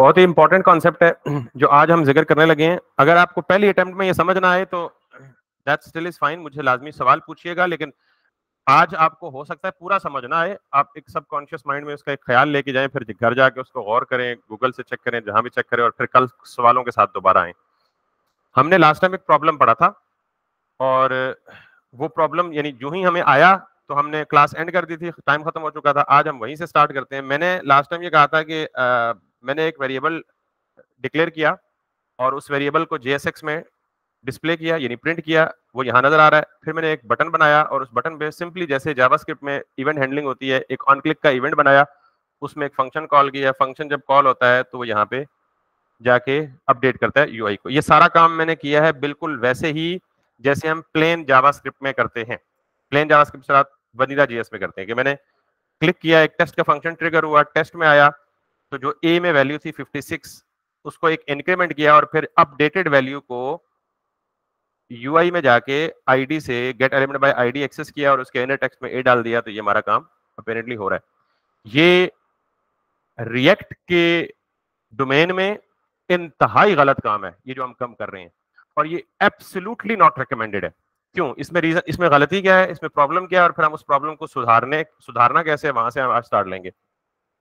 बहुत ही important concept है, जो आज हम ज़िक्र करने लगे हैं। अगर आपको पहली अटेम्प्ट में ये समझ ना आए तो दैट स्टिल इज़ फाइन मुझे लाजमी सवाल पूछिएगा, लेकिन आज आपको हो सकता है पूरा समझ ना आए। आप एक सबकॉन्शियस माइंड में उसका एक ख्याल लेके जाएँ, फिर घर जाके उसको गौर करें गूगल से चेक करें, जहाँ भी चेक करें, और फिर कल सवालों के साथ दोबारा आए। हमने लास्ट टाइम एक प्रॉब्लम पढ़ा था, और वो प्रॉब्लम यानी जो ही हमें आया तो हमने क्लास एंड कर दी थी टाइम खत्म हो चुका था, आज हम वहीं से स्टार्ट करते हैं। मैंने लास्ट टाइम ये कहा था कि मैंने एक वेरिएबल डिक्लेयर किया और उस वेरिएबल को जेएसएक्स में डिस्प्ले किया, यानी प्रिंट किया, वो यहाँ नज़र आ रहा है। फिर मैंने एक बटन बनाया और उस बटन पे सिंपली जैसे जावास्क्रिप्ट में इवेंट हैंडलिंग होती है, एक ऑन क्लिक का इवेंट बनाया, उसमें एक फ़ंक्शन कॉल किया। फ़ंक्शन जब कॉल होता है तो वो यहाँ पे जाके अपडेट करता है यूआई को। ये सारा काम मैंने किया है, बिल्कुल वैसे ही जैसे हम प्लेन जावास्क्रिप्ट में करते हैं। प्लेन जावास्क्रिप्ट के साथ वनीला जीएस में करते हैं कि मैंने क्लिक किया, एक टेस्ट का फ़ंक्शन ट्रिगर हुआ टेस्ट में आया तो जो ए में वैल्यू थी 56 उसको एक इंक्रीमेंट किया और फिर अपडेटेड वैल्यू को यूआई में जाके आईडी से get element by ID access किया और उसके इनर टेक्स्ट में ए डाल दिया तो ये हमारा काम अपेरेंटली हो रहा है। ये रिएक्ट के डोमेन में इंतहाई गलत काम है, ये जो हम कम कर रहे हैं। और ये एब्सोल्युटली नॉट रिकमेंडेड है। क्यों? इसमें रीजन इसमें गलती क्या है? इसमें प्रॉब्लम क्या है? और फिर हम उस प्रॉब्लम को सुधारने, सुधारना कैसे है? वहाँ से हम आज स्टार्ट लेंगे।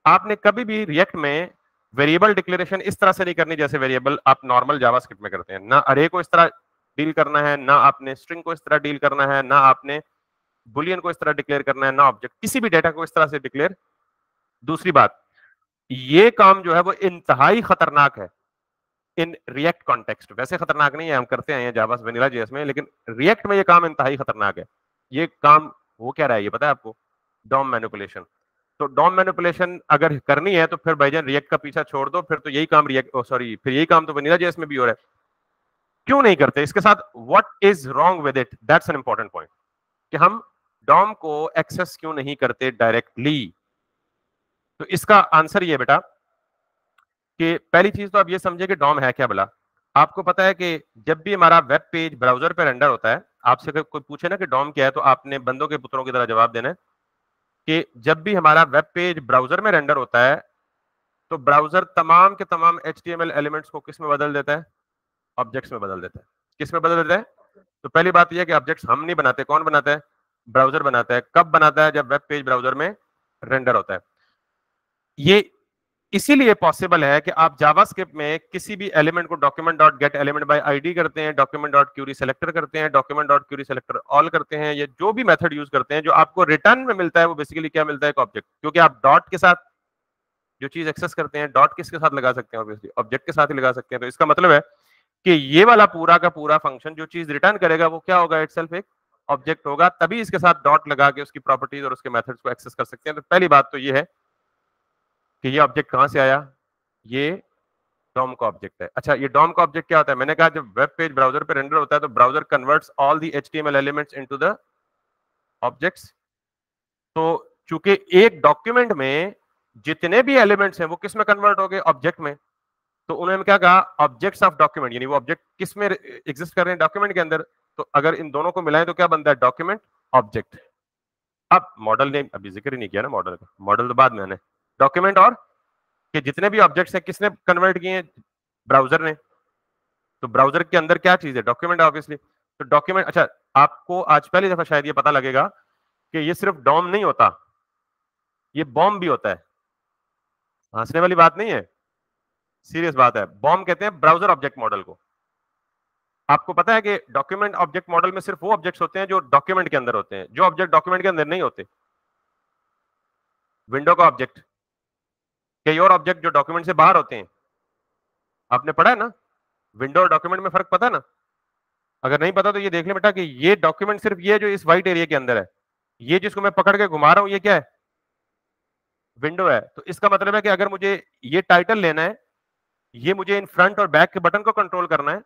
आपने कभी भी रिएक्ट में वेरिएबल डिक्लेरेशन इस तरह से नहीं करनी जैसे वेरिएबल आप नॉर्मल जावास्क्रिप्ट में करते हैं। ना अरे को इस तरह डील करना है, ना आपने स्ट्रिंग को इस तरह डील करना है, ना आपने बुलियन को इस तरह डिक्लेयर करना है, ना ऑब्जेक्ट किसी भी डेटा को इस तरह से डिक्लेयर दूसरी बात, ये काम जो है वो इंतहाई खतरनाक है इन रिएक्ट कॉन्टेक्स्ट वैसे खतरनाक नहीं है, हम करते हैं जावास वेनिला जेएस में, लेकिन रिएक्ट में ये काम इंतहाई खतरनाक है। ये काम वो क्या रहा है, ये पता है आपको? डॉम मैनिपुलेशन तो डॉम मैनिपुलेशन अगर करनी है तो फिर भाईजान रिएक्ट का पीछा छोड़ दो, फिर तो यही काम रिएक्ट सॉरी फिर यही काम तो वेनिला जेएस में भी हो रहा है। क्यों नहीं करते? इसके साथ what is wrong with it that's an important point कि हम डॉम को एक्सेस क्यों नहीं करते डायरेक्टली तो इसका आंसर ये बेटा, कि पहली चीज़ तो आप ये समझे कि डॉम है क्या बोला आपको पता है कि जब भी हमारा वेब पेज ब्राउज़र पर रेंडर होता है, आपसे कोई पूछे ना कि डॉम क्या है तो आपने बंदों के पुत्रों की तरह जवाब देना है। कि जब भी हमारा वेब पेज ब्राउज़र में रेंडर होता है तो ब्राउज़र तमाम के तमाम एच एलिमेंट्स को किसमें बदल देता है? ऑब्जेक्ट्स में बदल देता है। किसमें बदल देता है? तो पहली बात यह कि ऑब्जेक्ट्स हम नहीं बनाते, कौन बनाता है? ब्राउज़र बनाता है। कब बनाता है? जब वेब पेज ब्राउज़र में रेंडर होता है। ये इसीलिए पॉसिबल है कि आप जावास्क्रिप्ट में किसी भी एलिमेंट को document dot get element by ID करते हैं डॉक्यूमेंट डॉट क्यूरी सेलेक्टर करते हैं document dot query selector all करते हैं, या जो भी मेथड यूज़ करते हैं, जो आपको रिटर्न में मिलता है, वो बेसिकली क्या मिलता है ऑब्जेक्ट क्योंकि आप डॉट के साथ जो चीज़ एक्सेस करते हैं डॉट किसके साथ लगा सकते हैं ऑब्वियसली ऑब्जेक्ट के साथ ही लगा सकते हैं। तो इसका मतलब है कि ये वाला पूरा का पूरा फ़ंक्शन जो चीज़ रिटर्न करेगा, वो क्या होगा इट एक ऑब्जेक्ट होगा, तभी इसके साथ डॉट लगा के उसकी प्रॉपर्टीज़ और उसके मेथड्स को एक्सेस कर सकते हैं। तो पहली बात तो ये है कि ये ऑब्जेक्ट कहाँ से आया? ये डॉम का ऑब्जेक्ट है। अच्छा ये डॉम का ऑब्जेक्ट क्या होता है? मैंने कहा जब वेब पेज ब्राउज़र पे रेंडर होता है तो browser converts all the HTML elements into the objects तो चूँकि एक डॉक्यूमेंट में जितने भी एलिमेंट्स हैं, वो किसमें कन्वर्ट हो गए? ऑब्जेक्ट में। तो उन्होंने क्या कहा? ऑब्जेक्ट्स ऑफ़ डॉक्यूमेंट यानी वो ऑब्जेक्ट किसमें एग्जिस्ट कर रहे हैं डॉक्यूमेंट के अंदर? तो अगर इन दोनों को मिलाएँ तो क्या बनता है? डॉक्यूमेंट ऑब्जेक्ट अब मॉडल ने अभी ज़िक्र ही नहीं किया ना मॉडल का। मॉडल तो बाद में आने डॉक्यूमेंट और कि जितने भी ऑब्जेक्ट्स हैं, किसने कन्वर्ट किए हैं? ब्राउज़र ने। तो ब्राउज़र के अंदर क्या चीज़ है? डॉक्यूमेंट ऑब्वियसली तो डॉक्यूमेंट अच्छा आपको आज पहली दफ़ा शायद ये पता लगेगा कि ये सिर्फ़ डॉम नहीं होता, ये बॉम्ब भी होता है। हंसने वाली बात नहीं है। सीरियस बात है। बॉम्ब कहते हैं ब्राउज़र ऑब्जेक्ट मॉडल को। आपको पता है कि डॉक्यूमेंट ऑब्जेक्ट मॉडल में सिर्फ़ वो ऑब्जेक्ट्स होते हैं जो डॉक्यूमेंट के अंदर होते हैं, जो ऑब्जेक्ट डॉक्यूमेंट के अंदर नहीं होते। विंडो का ऑब्जेक्ट कई और ऑब्जेक्ट जो डॉक्यूमेंट से बाहर होते हैं। आपने पढ़ा है ना? विंडो और डॉक्यूमेंट में फ़र्क पता है ना? अगर नहीं पता तो ये देख ले बेटा कि ये डॉक्यूमेंट सिर्फ़ ये जो इस व्हाइट एरिया के अंदर है। ये जिसको मैं पकड़ के घुमा रहा हूँ, ये क्या है? विंडो है। तो इसका मतलब है कि अगर मुझे ये टाइटल लेना है, ये मुझे इन फ्रंट और बैक के बटन को कंट्रोल करना है,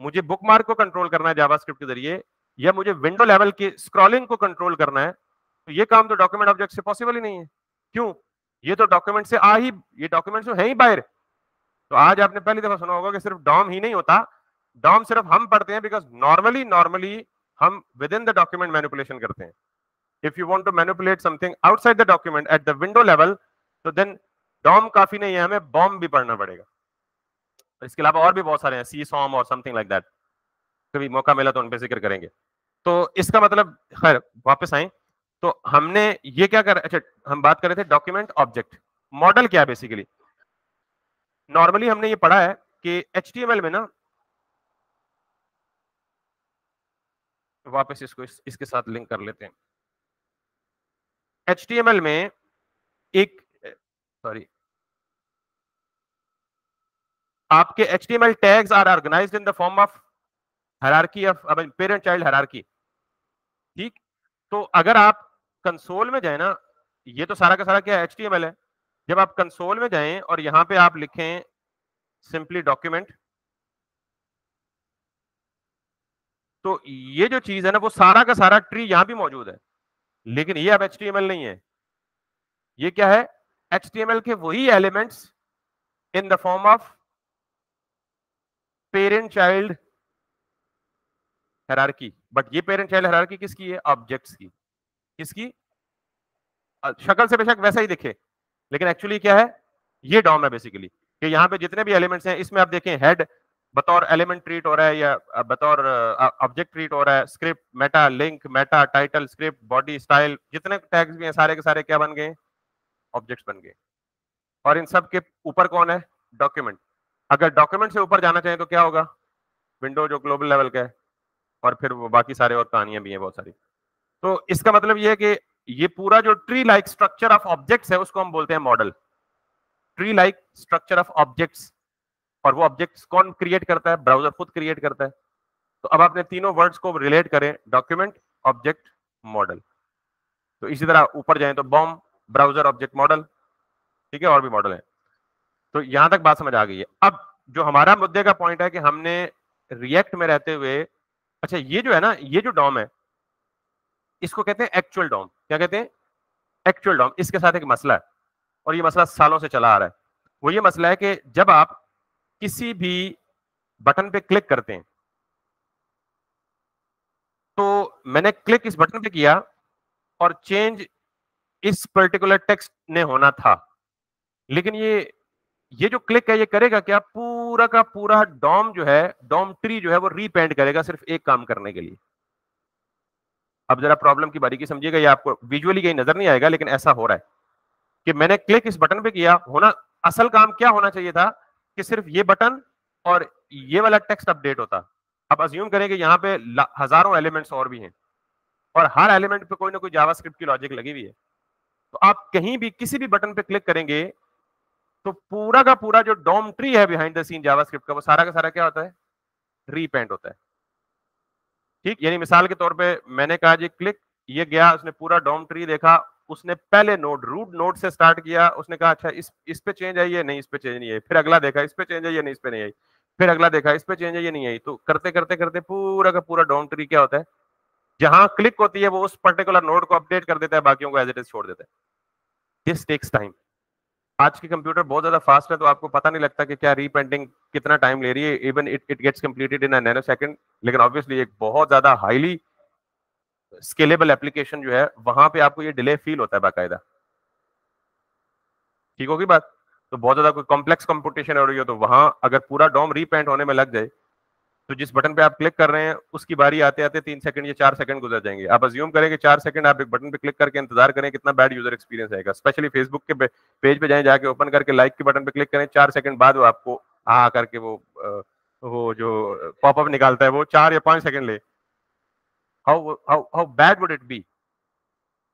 मुझे बुक मार्क को कंट्रोल करना है जावास्क्रिप्ट के ज़रिए, या मुझे विंडो लेवल की स्क्रॉलिंग को कंट्रोल करना है तो ये काम तो डॉक्यूमेंट ऑब्जेक्ट से पॉसिबल ही नहीं है। क्यों? ये तो डॉक्यूमेंट से आ ही, ये डॉक्यूमेंट तो है ही बाहर। तो आज आपने पहली दफ़ा सुना होगा कि सिर्फ़ डॉम ही नहीं होता, डॉम सिर्फ़ हम पढ़ते हैं बिकॉज़ नॉर्मली नॉर्मली हम within the document manipulation करते हैं। If you want to manipulate something outside the document at the window level so then DOM काफ़ी नहीं है, हमें बॉम्ब भी पढ़ना पड़ेगा। इसके अलावा और भी बहुत सारे हैं सी सॉम और समथिंग लाइक दैट कभी मौका मिला तो उन पर ज़िक्र करेंगे। तो इसका मतलब खैर, वापस आए। तो हमने ये क्या कर अच्छा हम बात कर रहे थे डॉक्यूमेंट ऑब्जेक्ट मॉडल क्या है बेसिकली नॉर्मली हमने ये पढ़ा है कि एच में ना वापस इसको इस, इसके साथ लिंक कर लेते हैं। एचटीएमएल में एक सॉरी आपके H T M L tags are organize in the form of hierarchy of parent child hierarchy ठीक? तो अगर आप कंसोल में जाए ना, ये तो सारा का सारा क्या एच है। जब आप कंसोल में जाएँ और यहाँ पे आप लिखें सिंपली डॉक्यूमेंट तो ये जो चीज़ है ना, वो सारा का सारा ट्री यहाँ भी मौजूद है। लेकिन ये अब एच नहीं है। ये क्या है? एच के वही elements in the form of parent child hierarchy but ये पेरेंट चाइल्ड हेरारकी किसकी है? ऑब्जेक्ट्स की। किसकी? शक्ल से बेशक वैसा ही दिखे, लेकिन एक्चुअली क्या है? ये डॉम है बेसिकली कि यहाँ पे जितने भी एलिमेंट्स हैं, इसमें आप देखें हेड बतौर एलिमेंट ट्रीट हो रहा है या बतौर ऑब्जेक्ट ट्रीट हो रहा है script meta link meta title script body style जितने टैग्स भी हैं, सारे के सारे क्या बन गए? ऑब्जेक्ट्स बन गए। और इन सब के ऊपर कौन है? डॉक्यूमेंट अगर डॉक्यूमेंट से ऊपर जाना चाहें तो क्या होगा? विंडो जो ग्लोबल लेवल का है, और फिर वो बाकी सारे और कहानियाँ भी हैं बहुत सारी। तो इसका मतलब यह है कि ये पूरा जो tree like structure of objects है, उसको हम बोलते हैं model tree like structure of objects और वो ऑब्जेक्ट्स कौन क्रिएट करता है? ब्राउज़र खुद क्रिएट करता है। तो अब आपने तीनों वर्ड्स को रिलेट करें डॉक्यूमेंट ऑब्जेक्ट मॉडल तो इसी तरह ऊपर जाए तो बॉम ब्राउज़र ऑब्जेक्ट मॉडल ठीक है, और भी मॉडल है। तो यहाँ तक बात समझ आ गई है। अब जो हमारा मुद्दे का पॉइंट है कि हमने रिएक्ट में रहते हुए अच्छा ये जो है ना, ये जो डॉम है इसको कहते हैं एक्चुअल डॉम क्या कहते हैं? एक्चुअल डॉम इसके साथ एक मसला है, और ये मसला सालों से चला आ रहा है। वो ये मसला है कि जब आप किसी भी बटन पे क्लिक करते हैं तो मैंने क्लिक इस बटन पे किया और चेंज इस पर्टिकुलर टेक्स्ट ने होना था। लेकिन ये ये जो क्लिक है, ये करेगा क्या? पूरा का पूरा डॉम जो है, डॉम ट्री जो है, वो रीपेंट करेगा सिर्फ़ एक काम करने के लिए। अब जरा प्रॉब्लम की बारीकी समझिएगा, ये आपको विजुअली कहीं नज़र नहीं आएगा, लेकिन ऐसा हो रहा है कि मैंने क्लिक इस बटन पे किया, होना, असल काम क्या होना चाहिए था कि सिर्फ़ ये बटन और ये वाला टेक्स्ट अपडेट होता। अब अज्यूम करें कि यहाँ पे हज़ारों एलिमेंट्स और भी हैं और हर एलिमेंट पे कोई ना कोई जावास्क्रिप्ट की लॉजिक लगी हुई है। तो आप कहीं भी, किसी भी बटन पे क्लिक करेंगे तो पूरा का पूरा जो डोम ट्री है बिहाइंड द सीन जावास्क्रिप्ट का, वो सारा का सारा क्या होता है? रीपेंट होता है। ठीक, यानी मिसाल के तौर पे मैंने कहा जी, क्लिक, ये गया, उसने पूरा डॉम ट्री देखा, उसने पहले नोड, रूट नोड से स्टार्ट किया, उसने कहा अच्छा इस इस पे चेंज आई है, नहीं, इस पे चेंज नहीं आई। फिर अगला देखा, इस पे चेंज आई है, नहीं, इस पे नहीं आई। फिर अगला देखा, इस पे चेंज है, नहीं आई। तो करते करते करते पूरा का पूरा डॉम ट्री क्या होता है? जहाँ क्लिक होती है, वो उस पर्टिकुलर नोड को अपडेट कर देता है, बाकियों को एज इट इज़ छोड़ देता है। दिस टेक्स टाइम आज के कंप्यूटर बहुत ज़्यादा फास्ट है तो आपको पता नहीं लगता कि क्या रीपेंटिंग कितना टाइम ले रही है even it it gets completed in a nanosecond लेकिन ऑब्वियसली एक बहुत ज़्यादा हाईली स्केलेबल एप्लीकेशन जो है, वहाँ पे आपको ये डिले फील होता है बाकायदा। ठीक होगी बात? तो बहुत ज़्यादा कोई कॉम्प्लेक्स कंप्यूटेशन हो रही हो तो वहाँ अगर पूरा डॉम रीपेंट होने में लग जाए तो जिस बटन पे आप क्लिक कर रहे हैं, उसकी बारी आते आते तीन सेकंड या चार सेकंड गुजर जाएँगे। आप अज्यूम करें कि चार सेकंड आप एक बटन पे क्लिक करके इंतज़ार करें, कितना बैड यूज़र एक्सपीरियंस आएगा। स्पेशली फेसबुक के पेज पे जाएँ, जाके ओपन करके लाइक के बटन पे क्लिक करें, चार सेकंड बाद वो आपको आ करके वो वो जो पॉपअप निकालता है, वो चार या पाँच सेकंड ले। How how how bad would it be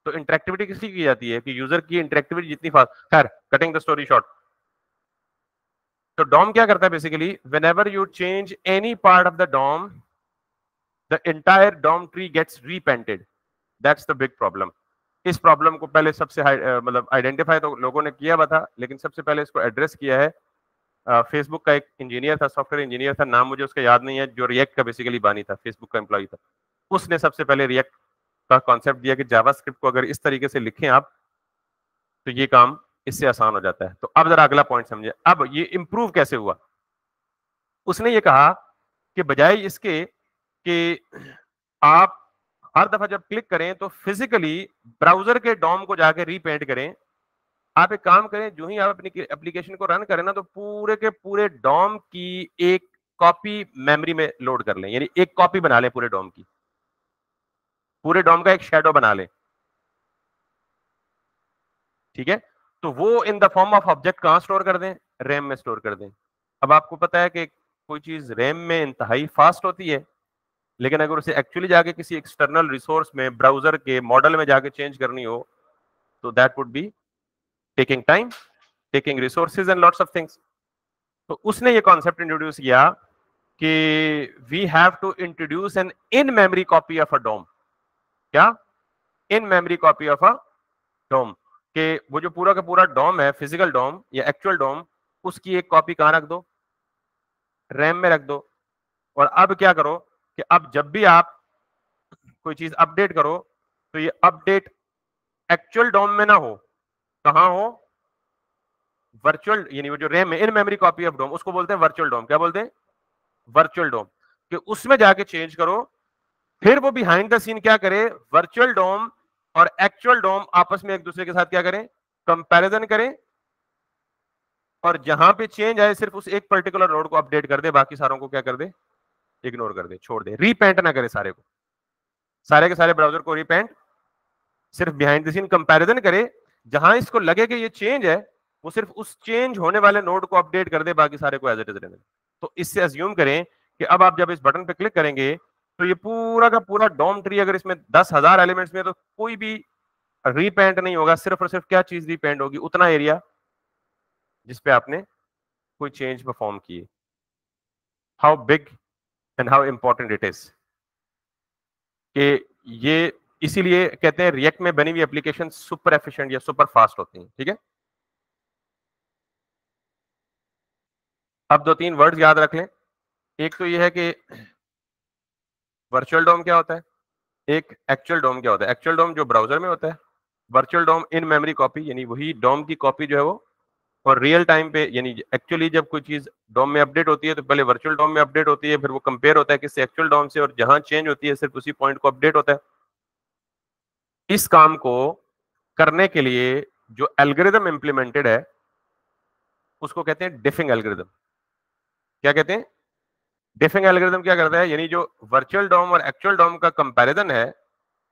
तो इंटरेक्टिविटी किसी की जाती है? कि यूज़र की इंटरेक्टिविटी जितनी फास्ट खैर कटिंग द स्टोरी शॉर्ट तो डॉम क्या करता है basically whenever you change any part of the DOM the entire DOM tree gets repainted that's the big problem इस प्रॉब्लम को पहले सबसे मतलब आइडेंटिफाई तो लोगों ने किया हुआ था, लेकिन सबसे पहले इसको एड्रेस किया है। फेसबुक का एक इंजीनियर था सॉफ्टवेयर इंजीनियर था, नाम मुझे उसका याद नहीं है, जो रिएक्ट का बेसिकली बानी था फेसबुक का एम्प्लॉय था। उसने सबसे पहले रिएक्ट का कॉन्सेप्ट दिया कि जावास्क्रिप्ट को अगर इस तरीके से लिखें आप तो ये काम इससे आसान हो जाता है। तो अब जरा अगला पॉइंट समझे। अब ये इंप्रूव कैसे हुआ? उसने ये कहा कि बजाय इसके कि आप हर दफ़ा जब क्लिक करें तो फिजिकली ब्राउज़र के डॉम को जाके रीपेंट करें आप एक काम करें, जो ही आप अपनी एप्लीकेशन को रन करें ना तो पूरे के पूरे डॉम की एक कॉपी मेमोरी में लोड कर लें। यानी एक कॉपी बना लें पूरे डॉम की। पूरे डॉम का एक शेडो बना लें। ठीक है? तो वो in the form of object कहाँ स्टोर कर दें? रैम में स्टोर कर दें। अब आपको पता है कि कोई चीज़ रैम में इंतहाई फास्ट होती है, लेकिन अगर उसे एक्चुअली जाके किसी एक्सटर्नल रिसोर्स में ब्राउज़र के मॉडल में जाके चेंज करनी हो तो that would be taking time taking resources and lots of things तो उसने ये कॉन्सेप्ट इंट्रोड्यूस किया कि we have to introduce an in memory copy of a DOM क्या? In memory copy of a DOM के वो जो पूरा का पूरा डोम है फ़िज़िकल डोम या एक्चुअल डोम उसकी एक कॉपी कहाँ रख दो? रैम में रख दो। और अब क्या करो कि अब जब भी आप कोई चीज़ अपडेट करो तो ये अपडेट एक्चुअल डोम में ना हो। कहाँ हो? वर्चुअल जो रैम है in memory copy of DOM उसको बोलते हैं वर्चुअल डोम क्या बोलते हैं? वर्चुअल डोम कि उसमें जाके चेंज करो, फिर वो बिहाइंड द सीन क्या करे? वर्चुअल डोम और एक्चुअल डोम आपस में एक दूसरे के साथ क्या करें? कंपैरिजन करें। और जहाँ पे चेंज आए, सिर्फ़ उस एक पर्टिकुलर रोड को अपडेट कर दे, बाकी सारों को क्या कर दे? इग्नोर कर दे, छोड़ दे। रीपेंट ना करे सारे को। सारे के सारे ब्राउज़र को रीपेंट सिर्फ़ बिहाइंड द सीन कंपैरिजन करे जहाँ इसको लगे कि ये चेंज है, वो सिर्फ़ उस चेंज होने वाले नोड को अपडेट कर दे बाकी सारे को एज इट इज़ रहने तो इससे अज्यूम करें कि अब आप जब इस बटन पे क्लिक करेंगे तो ये पूरा का पूरा डॉम ट्री अगर इसमें दस हज़ार एलिमेंट्स में तो कोई भी रीपेंट नहीं होगा, सिर्फ़ और सिर्फ़ क्या चीज़ रीपेंट होगी? उतना एरिया जिसपे आपने कोई चेंज परफॉर्म किए how big and how important it is ये इसीलिए कहते हैं रिएक्ट में बनी हुई एप्लीकेशन सुपर एफिशिएंट या सुपर फास्ट होती हैं, ठीक है? अब दो तीन वर्ड्स याद रख लें। एक तो ये है कि वर्चुअल डोम क्या होता है? एक एक्चुअल डोम क्या होता है? एक्चुअल डोम जो ब्राउज़र में होता है virtual DOM in memory copy यानी वही डोम की कॉपी जो है वो, और रियल टाइम पे, यानी एक्चुअली जब कोई चीज़ डोम में अपडेट होती है तो पहले वर्चुअल डोम में अपडेट होती है, फिर वो कंपेयर होता है किसी एक्चुअल डोम से, और जहाँ चेंज होती है, सिर्फ़ उसी पॉइंट को अपडेट होता है। इस काम को करने के लिए जो एल्गोरिदम इंप्लीमेंटेड है, उसको कहते हैं डिफिंग एल्गोरिदम क्या कहते हैं? डिफिंग एल्गोरिदम क्या करता है? यानी जो वर्चुअल डोम और एक्चुअल डॉम का कंपैरिजन है,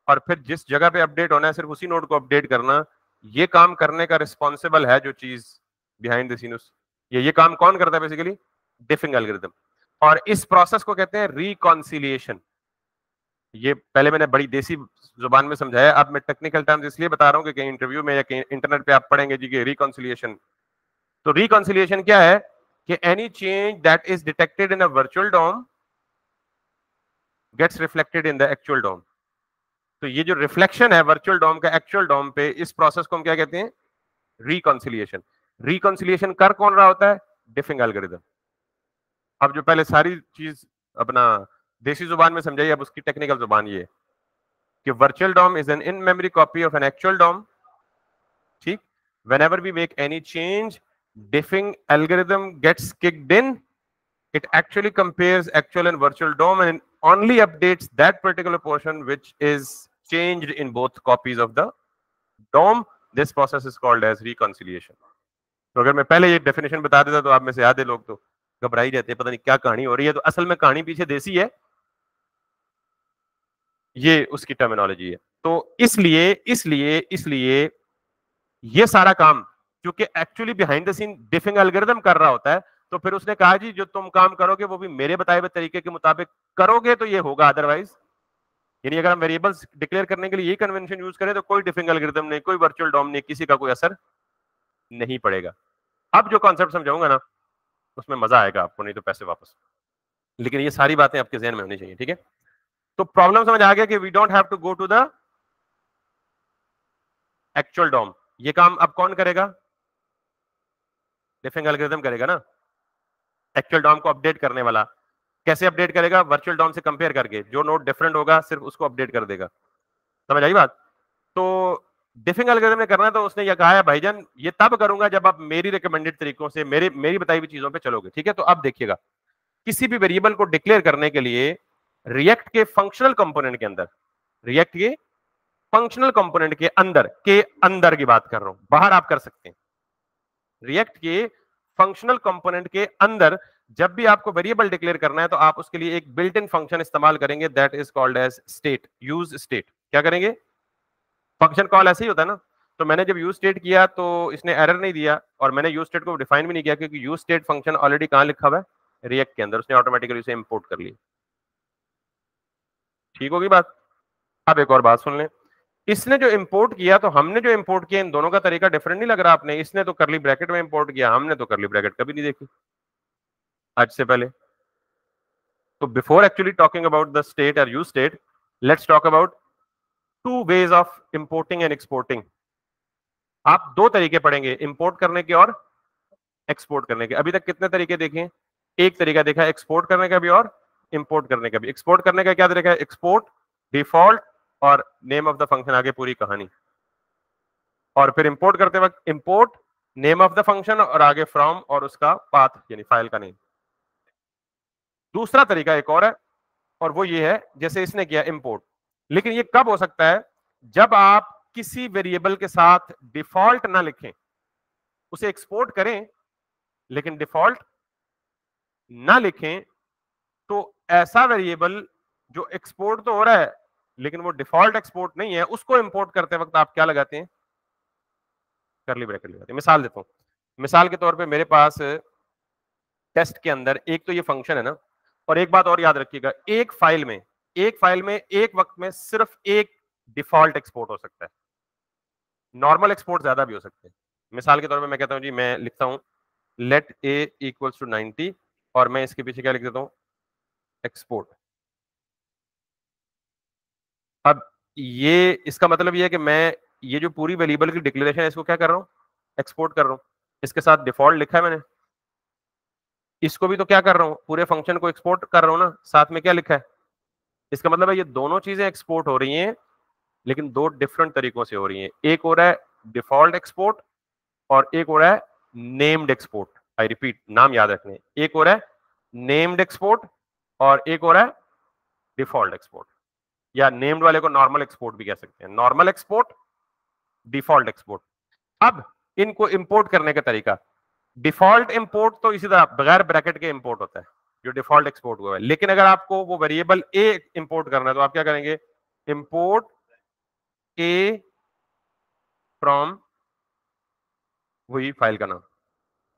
और फिर जिस जगह पे अपडेट होना है, सिर्फ़ उसी नोड को अपडेट करना, ये काम करने का रिस्पॉन्सिबल है जो चीज़ बिहाइंड द सीन ये ये काम कौन करता है बेसिकली डिफिंग एल्गोरिदम और इस प्रोसेस को कहते हैं रिकॉन्सिलिएशन ये पहले मैंने बड़ी देसी ज़ुबान में समझाया, अब मैं टेक्निकल टर्म्स इसलिए बता रहा हूँ कि कहीं इंटरव्यू में या कहीं इंटरनेट पे आप पढ़ेंगे जी के रिकॉन्सिलिएशन तो रिकॉन्सिलिएशन क्या है कि any change that is detected in a virtual DOM gets reflected in the actual DOM. तो ये जो रिफ्लेक्शन है वर्चुअल डोम का एक्चुअल डोम पे, इस प्रोसेस को हम क्या कहते हैं? रिकॉन्सिलिएशन रिकॉन्सिलिएशन कर कौन रहा होता है? डिफिंग एल्गोरिदम अब जो पहले सारी चीज़ अपना देसी ज़ुबान में समझाइए, अब उसकी टेक्निकल ज़ुबान ये कि virtual DOM is an in memory copy of an actual DOM ठीक? Whenever we make any change diffing algorithm gets kicked in it actually compares actual and virtual DOM and only updates that particular portion which is changed in both copies of the DOM this process is called as reconciliation तो अगर मैं पहले ये definition बता देता तो आप में से याद है लोग तो घबराई जाते हैं, पता नहीं क्या कहानी हो रही है। तो असल में कहानी पीछे देसी है ये उसकी टर्मिनोलॉजी है। तो इसलिए इसलिए इसलिए ये सारा काम, क्योंकि actually behind the scene diffing algorithm कर रहा होता है तो फिर उसने कहा, जी, जो तुम काम करोगे वो भी मेरे बताए हुए तरीके के मुताबिक करोगे तो ये होगा अदरवाइज़ यानी अगर हम वेरिएबल्स डिक्लेयर करने के लिए ये कन्वेंशन यूज़ करें तो कोई डिफिंग एल्गोरिदम नहीं, कोई वर्चुअल डॉम नहीं, किसी का कोई असर नहीं पड़ेगा। अब जो कॉन्सेप्ट समझाऊँगा ना, उसमें मज़ा आएगा आपको, नहीं तो पैसे वापस। लेकिन ये सारी बातें आपके जहन में होनी चाहिए, ठीक है? तो प्रॉब्लम समझ आ गया कि we don't have to go to the actual DOM ये काम अब कौन करेगा? डिफिंग एल्गोरिथम करेगा ना? एक्चुअल डॉम को अपडेट करने वाला। कैसे अपडेट करेगा? वर्चुअल डॉम से कंपेयर करके। जो नोट डिफरेंट होगा, सिर्फ़ उसको अपडेट कर देगा। समझ आई बात? तो डिफिंग एल्गोरिथम ने करना तो उसने ये कहा है, भाईजान, ये तब करूँगा जब आप मेरी रिकमेंडेड तरीकों से, मेरे, मेरी बताई हुई चीज़ों पे चलोगे। ठीक है? तो अब देखिएगा। किसी भी वेरिएबल को डिक्लेयर करने के लिए रिएक्ट के फंक्शनल कंपोनेंट के अंदर रिएक्ट के फंक्शनल कंपोनेंट के अंदर के अंदर की बात कर रहा हूँ, बाहर आप कर सकते हैं। रिएक्ट के फंक्शनल कंपोनेंट के अंदर, जब भी आपको वेरिएबल डिक्लेयर करना है तो आप उसके लिए एक बिल्ट इन फ़ंक्शन इस्तेमाल करेंगे that is called as state use state क्या करेंगे? फ़ंक्शन कॉल ऐसे ही होता है ना तो मैंने जब यूज़ स्टेट किया तो इसने एरर नहीं दिया, और मैंने यूज़ स्टेट को डिफाइन भी नहीं किया, क्योंकि यूज़ स्टेट फ़ंक्शन ऑलरेडी कहाँ लिखा हुआ है? रिएक्ट के अंदर, उसने ऑटोमेटिकली उसे इंपोर्ट कर लिया। ठीक होगी बात? अब एक और बात सुन लें। इसने जो इंपोर्ट किया तो हमने जो इंपोर्ट किया, इन दोनों का तरीका डिफरेंट नहीं लग रहा आपने? इसने तो करली ब्रैकेट में इंपोर्ट किया, हमने तो करली ब्रैकेट कभी नहीं देखी। आज से पहले। तो before actually talking about the state और use state let's talk about two ways of importing and exporting आप दो तरीके पढ़ेंगे इंपोर्ट करने के और एक्सपोर्ट करने के। अभी तक कितने तरीके देखे एक तरीका देखा एक्सपोर्ट करने का भी और इंपोर्ट करने का भी। एक्सपोर्ट करने का क्या तरीका है? एक्सपोर्ट डिफ़ॉल्ट और नेम ऑफ़ द फ़ंक्शन आगे पूरी कहानी। और फिर इंपोर्ट करते वक्त import name of the function और आगे फ्रॉम और उसका पाथ यानी फ़ाइल का नेम दूसरा तरीका एक और है, और वो ये है, जैसे इसने किया इंपोर्ट लेकिन ये कब हो सकता है? जब आप किसी वेरिएबल के साथ डिफ़ॉल्ट ना लिखें। उसे एक्सपोर्ट करें, लेकिन डिफ़ॉल्ट ना लिखें तो ऐसा वेरिएबल जो एक्सपोर्ट तो हो रहा है, लेकिन वो डिफ़ॉल्ट एक्सपोर्ट नहीं है, उसको इंपोर्ट करते वक्त आप क्या लगाते हैं? करली ब्रैकेट लगाते हैं। मिसाल देता हूँ। मिसाल के तौर पे मेरे पास टेस्ट के अंदर एक तो ये फ़ंक्शन है ना, और एक बात और याद रखिएगा, एक फ़ाइल में, एक फ़ाइल में, एक वक्त में सिर्फ़ एक डिफ़ॉल्ट एक्सपोर्ट हो सकता है। नॉर्मल एक्सपोर्ट ज़्यादा भी हो सकते हैं। मिसाल के तौर पर मैं कहता हूँ जी, मैं लिखता हूँ लेट ए इक्वल्स टू 90 और मैं इसके पीछे क्या लिख देता हूँ? एक्सपोर्ट अब ये, इसका मतलब ये है कि मैं ये जो पूरी वेरिएबल की डिक्लेरेशन है, इसको क्या कर रहा हूँ? एक्सपोर्ट कर रहा हूँ। इसके साथ डिफ़ॉल्ट लिखा है मैंने। इसको भी तो क्या कर रहा हूँ? पूरे फ़ंक्शन को एक्सपोर्ट कर रहा हूँ ना? साथ में क्या लिखा है? इसका मतलब है ये दोनों चीज़ें एक्सपोर्ट हो रही हैं, लेकिन दो डिफरेंट तरीकों से हो रही हैं। एक हो रहा है डिफ़ॉल्ट एक्सपोर्ट और एक हो रहा है नेम्ड एक्सपोर्ट आई रिपीट नाम याद रखने। एक हो रहा है नेम्ड एक्सपोर्ट और एक हो रहा है डिफ़ॉल्ट एक्सपोर्ट या नेम्ड वाले को नॉर्मल एक्सपोर्ट भी कह सकते हैं। नॉर्मल एक्सपोर्ट डिफ़ॉल्ट एक्सपोर्ट अब इनको इंपोर्ट करने का तरीका। डिफ़ॉल्ट इंपोर्ट तो इसी तरह, बगैर ब्रैकेट के इंपोर्ट होता है, जो डिफ़ॉल्ट एक्सपोर्ट हुआ है। लेकिन अगर आपको वो वेरिएबल ए इंपोर्ट करना है तो आप क्या करेंगे? इंपोर्ट ए फ्रॉम वही फ़ाइल का नाम।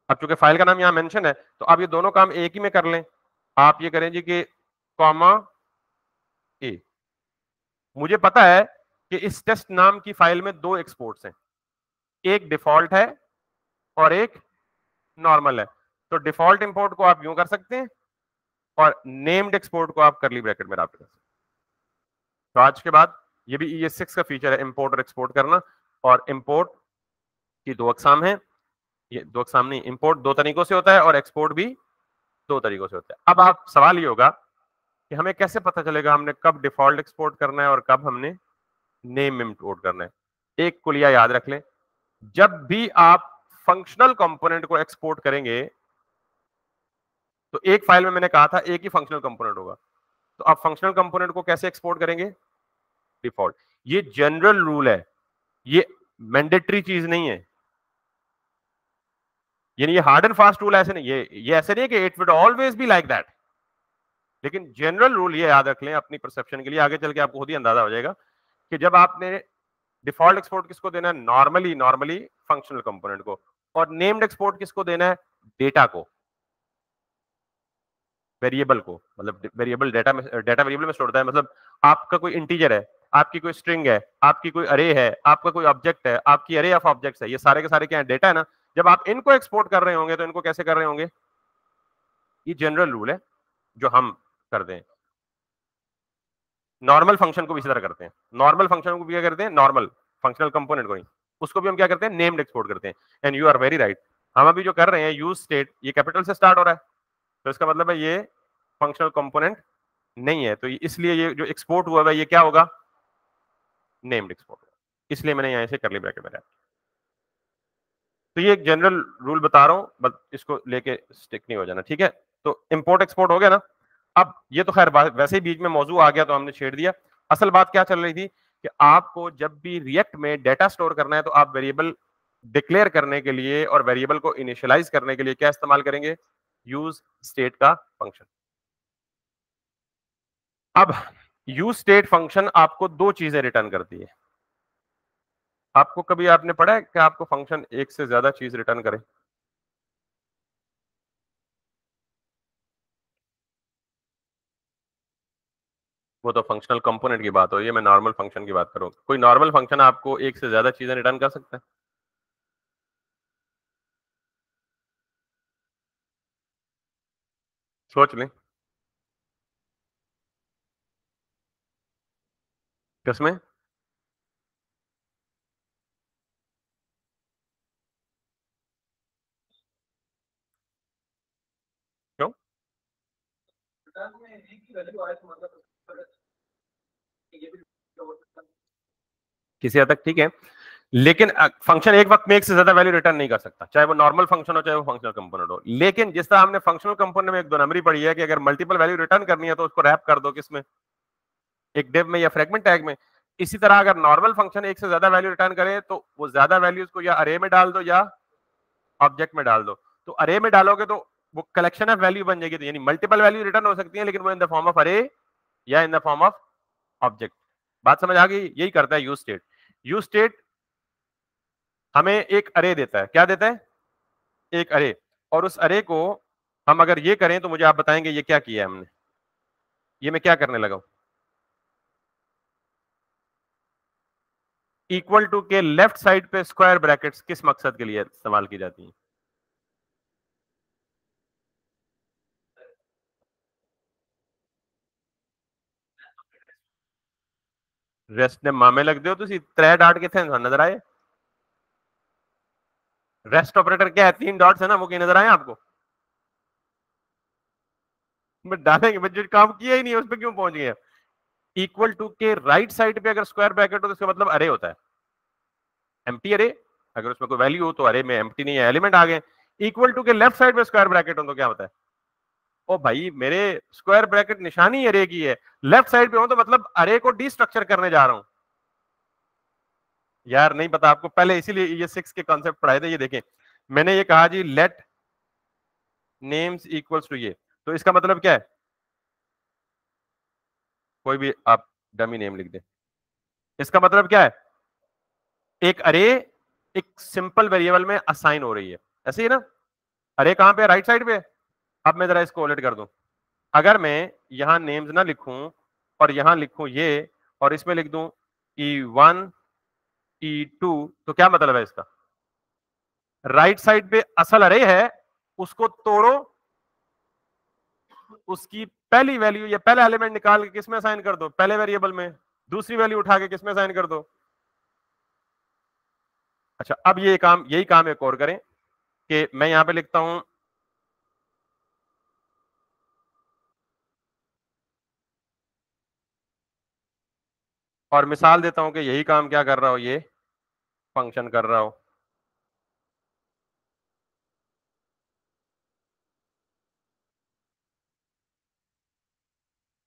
अब चूँकि फ़ाइल का नाम यहाँ मेंशन है तो आप ये दोनों काम एक ही में कर लें। आप ये करें जी कि कॉमा ए मुझे पता है कि इस टेस्ट नाम की फ़ाइल में दो एक्सपोर्ट्स हैं। एक डिफ़ॉल्ट है और एक नॉर्मल है। तो डिफ़ॉल्ट इंपोर्ट को आप यूँ कर सकते हैं और नेम्ड एक्सपोर्ट को आप करली ब्रैकेट में रख तो आज के बाद ये भी ई सिक्स का फीचर है इंपोर्ट और एक्सपोर्ट करना। और इंपोर्ट की दो अकसाम है। ये दो अकसाम नहीं इंपोर्ट दो तरीकों से होता है और एक्सपोर्ट भी दो तरीकों से होता है। अब आप सवाल ये होगा कि हमें कैसे पता चलेगा हमने कब डिफ़ॉल्ट एक्सपोर्ट करना है और कब हमने नेम इंपोर्ट करना है? एक कुलिया याद रख लें। जब भी आप फंक्शनल कंपोनेंट को एक्सपोर्ट करेंगे तो एक फ़ाइल में मैंने कहा था एक ही फंक्शनल कंपोनेंट होगा। तो आप फंक्शनल कंपोनेंट को कैसे एक्सपोर्ट करेंगे? डिफ़ॉल्ट ये जनरल रूल है। ये मैंडेटरी चीज़ नहीं है। यानी ये हार्ड एंड फास्ट रूल ऐसे नहीं, ये ये ऐसे नहीं कि it would always be like that लेकिन जनरल रूल ये याद रख लें अपनी परसेप्शन के लिए, आगे चल के आपको खुद ही अंदाज़ा हो जाएगा कि जब आपने डिफ़ॉल्ट एक्सपोर्ट किसको देना है? नॉर्मली नॉर्मली फंक्शनल कंपोनेंट को। और नेम्ड एक्सपोर्ट किसको देना है? डेटा को। वेरिएबल को। मतलब वेरिएबल डेटा में डेटा वेरिएबल में स्टोर होता है। मतलब आपका कोई इंटीजर है, आपकी कोई स्ट्रिंग है, आपकी कोई अरे है, आपका कोई ऑब्जेक्ट है, आपकी अरे ऑफ़ ऑब्जेक्ट्स है, ये सारे के सारे क्या है? डेटा है ना? जब आप इनको एक्सपोर्ट कर रहे होंगे तो इनको कैसे कर रहे होंगे? ये जनरल रूल है, जो हम कर दें। नॉर्मल फ़ंक्शन को भी इसी तरह करते हैं। नॉर्मल फ़ंक्शन को भी क्या करते हैं? नॉर्मल फंक्शनल कंपोनेंट को नहीं उसको भी हम क्या करते हैं? नेम्ड एक्सपोर्ट करते हैं। And you are very right हम अभी जो कर रहे हैं यूज़ स्टेट ये कैपिटल से स्टार्ट हो रहा है। तो इसका मतलब है, ये फंक्शनल कंपोनेंट नहीं है। तो इसलिए ये जो एक्सपोर्ट हुआ है ये क्या होगा? नेम्ड एक्सपोर्ट इसलिए मैंने यहाँ से करली ब्रैकेट में तो ये एक जनरल रूल बता रहा हूँ, बस इसको लेके स्टिक नहीं हो जाना, ठीक है? तो इम्पोर्ट एक्सपोर्ट हो गया ना? अब ये तो खैर वैसे ही बीच में मौजूद आ गया तो हमने छेड़ दिया। असल बात क्या चल रही थी कि आपको जब भी रिएक्ट में डेटा स्टोर करना है तो आप वेरिएबल डिक्लेयर करने के लिए और वेरिएबल को इनिशियलाइज करने के लिए क्या इस्तेमाल करेंगे? यूज़ स्टेट का फ़ंक्शन अब यूज़ स्टेट फ़ंक्शन आपको दो चीज़ें रिटर्न करती है। आपको कभी आपने पढ़ा है कि आपको फ़ंक्शन एक से ज़्यादा चीज़ रिटर्न करे? वो तो फंक्शनल कंपोनेंट की बात हो, ये मैं नॉर्मल फ़ंक्शन की बात करूँ कोई नॉर्मल फ़ंक्शन आपको एक से ज़्यादा चीज़ें रिटर्न कर सकता है? सोच लें। किसमें क्यों किसी हद तक ठीक है। लेकिन फ़ंक्शन एक वक्त में एक से ज़्यादा वैल्यू रिटर्न नहीं कर सकता, चाहे वो नॉर्मल फ़ंक्शन हो, चाहे वो फंक्शनल कंपोनेंट हो। लेकिन जिस तरह हमने फंक्शनल कंपोनेंट में एक दो नंबरी पढ़ी है कि अगर मल्टीपल वैल्यू रिटर्न करनी है तो उसको रैप कर दो किसमें? एक डेव में या फ्रेगमेंट टैग में। इसी तरह अगर नॉर्मल फ़ंक्शन एक से ज़्यादा वैल्यू रिटर्न करे तो वो ज़्यादा वैल्यूज़ को या अरे में डाल दो या ऑब्जेक्ट में डाल दो। तो अरे में डालोगे तो वो कलेक्शन ऑफ़ वैल्यू बन जाएगी तो यानी मल्टीपल वैल्यू रिटर्न हो सकती है, लेकिन वो in the form of array या in the form of object बात समझ आ गई? यही करता है यूज़ स्टेट यूज़ स्टेट हमें एक अरे देता है। क्या देता है? एक अरे और उस अरे को हम अगर ये करें तो मुझे आप बताएँगे ये क्या किया है हमने। ये मैं क्या करने लगा इक्वल टू के लेफ़्ट साइड पे स्क्वायर ब्रैकेट्स किस मकसद के लिए इस्तेमाल की जाती हैं? रेस्ट ने मामे लग दो तुम त्रै डाट के नज़र आए? रेस्ट ऑपरेटर क्या है? तीन डॉट्स है ना, वो कहीं नज़र आए आपको? डालेंगे बट जो काम किया ही नहीं है, उस पर क्यों पहुँच गए इक्वल टू के राइट साइड पे अगर स्क्वायर ब्रैकेट हो तो इसका मतलब अरे होता है। एम्प्टी अरे अगर उसमें कोई वैल्यू हो तो अरे में एम्प्टी नहीं है एलिमेंट आ गए। इक्वल टू के लेफ़्ट साइड पे स्क्वायर ब्रैकेट हो तो क्या होता है? ओ भाई, मेरे स्क्वायर ब्रैकेट निशानी अरे की है। लेफ़्ट साइड पे हो तो मतलब अरे को डिस्ट्रक्चर करने जा रहा हूँ। यार, नहीं पता आपको, पहले इसीलिए ये सिक्स के कॉन्सेप्ट पढ़ाए थे, ये देखें। मैंने ये कहा जी लेट नेम्स इक्वल्स टू ये। तो इसका मतलब क्या है? कोई भी आप डमी नेम लिख दे। इसका मतलब क्या है? एक अरे, एक सिंपल वेरिएबल में असाइन हो रही है। ऐसे ही ना? अरे कहाँ पे राइट साइड पे अब मैं जरा इसको उलट कर दूँ। अगर मैं यहाँ नेम्स ना लिखूं और यहाँ लिखूं ये और इसमें लिख दूँ ई वन ई टू तो क्या मतलब है इसका? राइट साइड पे असल अरे है, उसको तोड़ो। उसकी पहली वैल्यू या पहला एलिमेंट निकाल के किसमें साइन कर दो? पहले वेरिएबल में। दूसरी वैल्यू उठा के किसमें साइन कर दो? अच्छा अब ये काम, यही काम एक और करें कि मैं यहाँ पे लिखता हूँ और मिसाल देता हूँ कि यही काम क्या कर रहा हो, ये फ़ंक्शन कर रहा हो।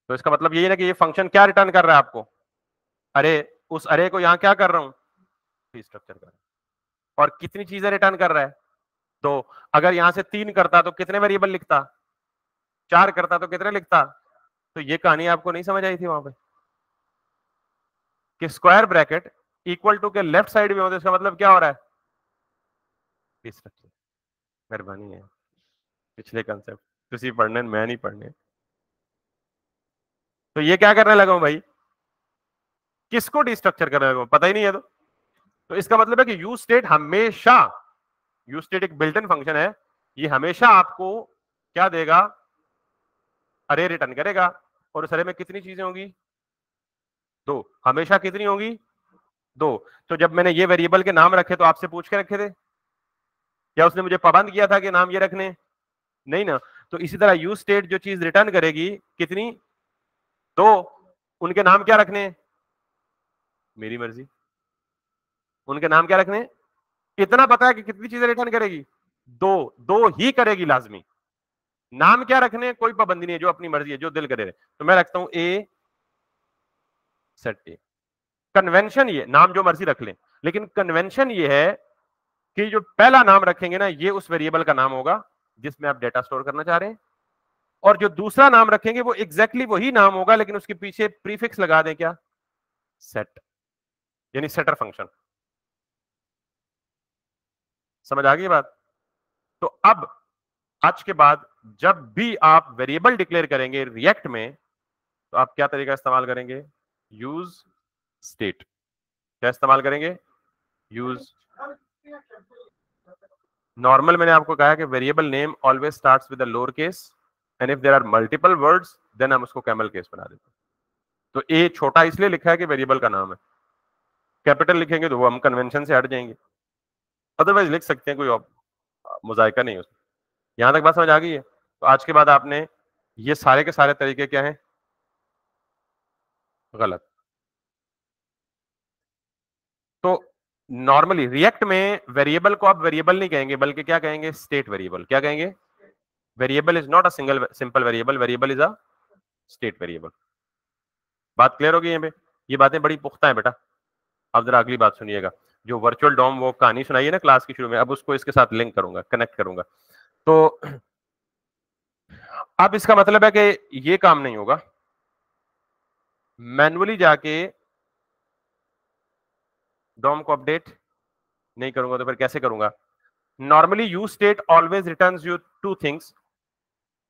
तो इसका मतलब यही ना कि ये फ़ंक्शन क्या रिटर्न कर रहा है आपको? अरे, उस अरे को यहाँ क्या कर रहा हूँ? स्ट्रक्चर कर रहा और कितनी चीज़ें रिटर्न कर रहा है? तो अगर यहाँ से तीन करता तो कितने वेरिएबल लिखता? चार करता तो कितने लिखता? तो ये कहानी आपको नहीं समझ आई थी वहाँ पे। कि स्क्वायर ब्रैकेट इक्वल टू के लेफ़्ट साइड में हो तो इसका मतलब क्या हो रहा है? मेहरबानी है। पिछले कंसेप्ट तुम पढ़ने, मैं नहीं पढ़ने। तो ये क्या करने लगा हूँ भाई? किसको डिस्ट्रक्चर करने लगा पता ही नहीं है तो। तो इसका मतलब है कि यू स्टेट हमेशा यू स्टेट एक बिल्टन फ़ंक्शन है। ये हमेशा आपको क्या देगा? अरे रिटर्न करेगा। और उस अरे में कितनी चीज़ें होंगी? दो। हमेशा कितनी होंगी? दो। तो जब मैंने ये वेरिएबल के नाम रखे तो आपसे पूछ के रखे थे? क्या उसने मुझे पाबंद किया था कि नाम ये रखने? नहीं ना। तो इसी तरह यू स्टेट जो चीज़ रिटर्न करेगी, कितनी? तो उनके नाम क्या रखने? मेरी मर्ज़ी। उनके नाम क्या रखने? इतना पता है कि कितनी चीज़ें रिटर्न करेगी? दो। दो ही करेगी लाजमी। नाम क्या रखने? कोई पाबंदी नहीं है, जो अपनी मर्ज़ी है, जो दिल करे। तो मैं रखता हूँ ए सेट ए कन्वेंशन ये, नाम जो मर्ज़ी रख लें, लेकिन कन्वेंशन ये है कि जो पहला नाम रखेंगे ना, ये उस वेरिएबल का नाम होगा जिसमें आप डेटा स्टोर करना चाह रहे हैं। और जो दूसरा नाम रखेंगे, वो एग्जैक्टली exactly वही नाम होगा, लेकिन उसके पीछे प्रीफिक्स लगा दें क्या? सेट यानी सेटर फ़ंक्शन समझ आ गई बात? तो अब, आज के बाद जब भी आप वेरिएबल डिक्लेयर करेंगे रिएक्ट में तो आप क्या तरीका इस्तेमाल करेंगे? यूज़ स्टेट क्या इस्तेमाल करेंगे? यूज़ नॉर्मल मैंने आपको कहा कि variable name always starts with lower case and if there are multiple words then हम उसको कैमल केस बना देते हैं। तो ए छोटा इसलिए लिखा है कि वेरिएबल का नाम है। कैपिटल लिखेंगे तो वो हम कन्वेंशन से हट जाएँगे। अदरवाइज़ लिख सकते हैं, कोई मुजायका नहीं उसमें। यहाँ तक बात समझ आ गई है। तो आज के बाद आपने ये सारे के सारे तरीके क्या हैं? गलत। तो नॉर्मली रिएक्ट में वेरिएबल को आप वेरिएबल नहीं कहेंगे, बल्कि क्या कहेंगे? स्टेट वेरिएबल क्या कहेंगे? Variable is not a single simple variable variable is a state variable बात क्लियर होगी यहाँ पे? ये बातें बड़ी पुख्ता है बेटा। अब जरा अगली बात सुनिएगा। जो वर्चुअल डॉम वो कहानी सुनाई है ना क्लास की शुरू में, अब उसको इसके साथ लिंक करूँगा कनेक्ट करूँगा। तो अब इसका मतलब है कि ये काम नहीं होगा। मैनुअली जाके डॉम को अपडेट नहीं करूँगा तो फिर कैसे करूँगा? Normally use state always return you two things.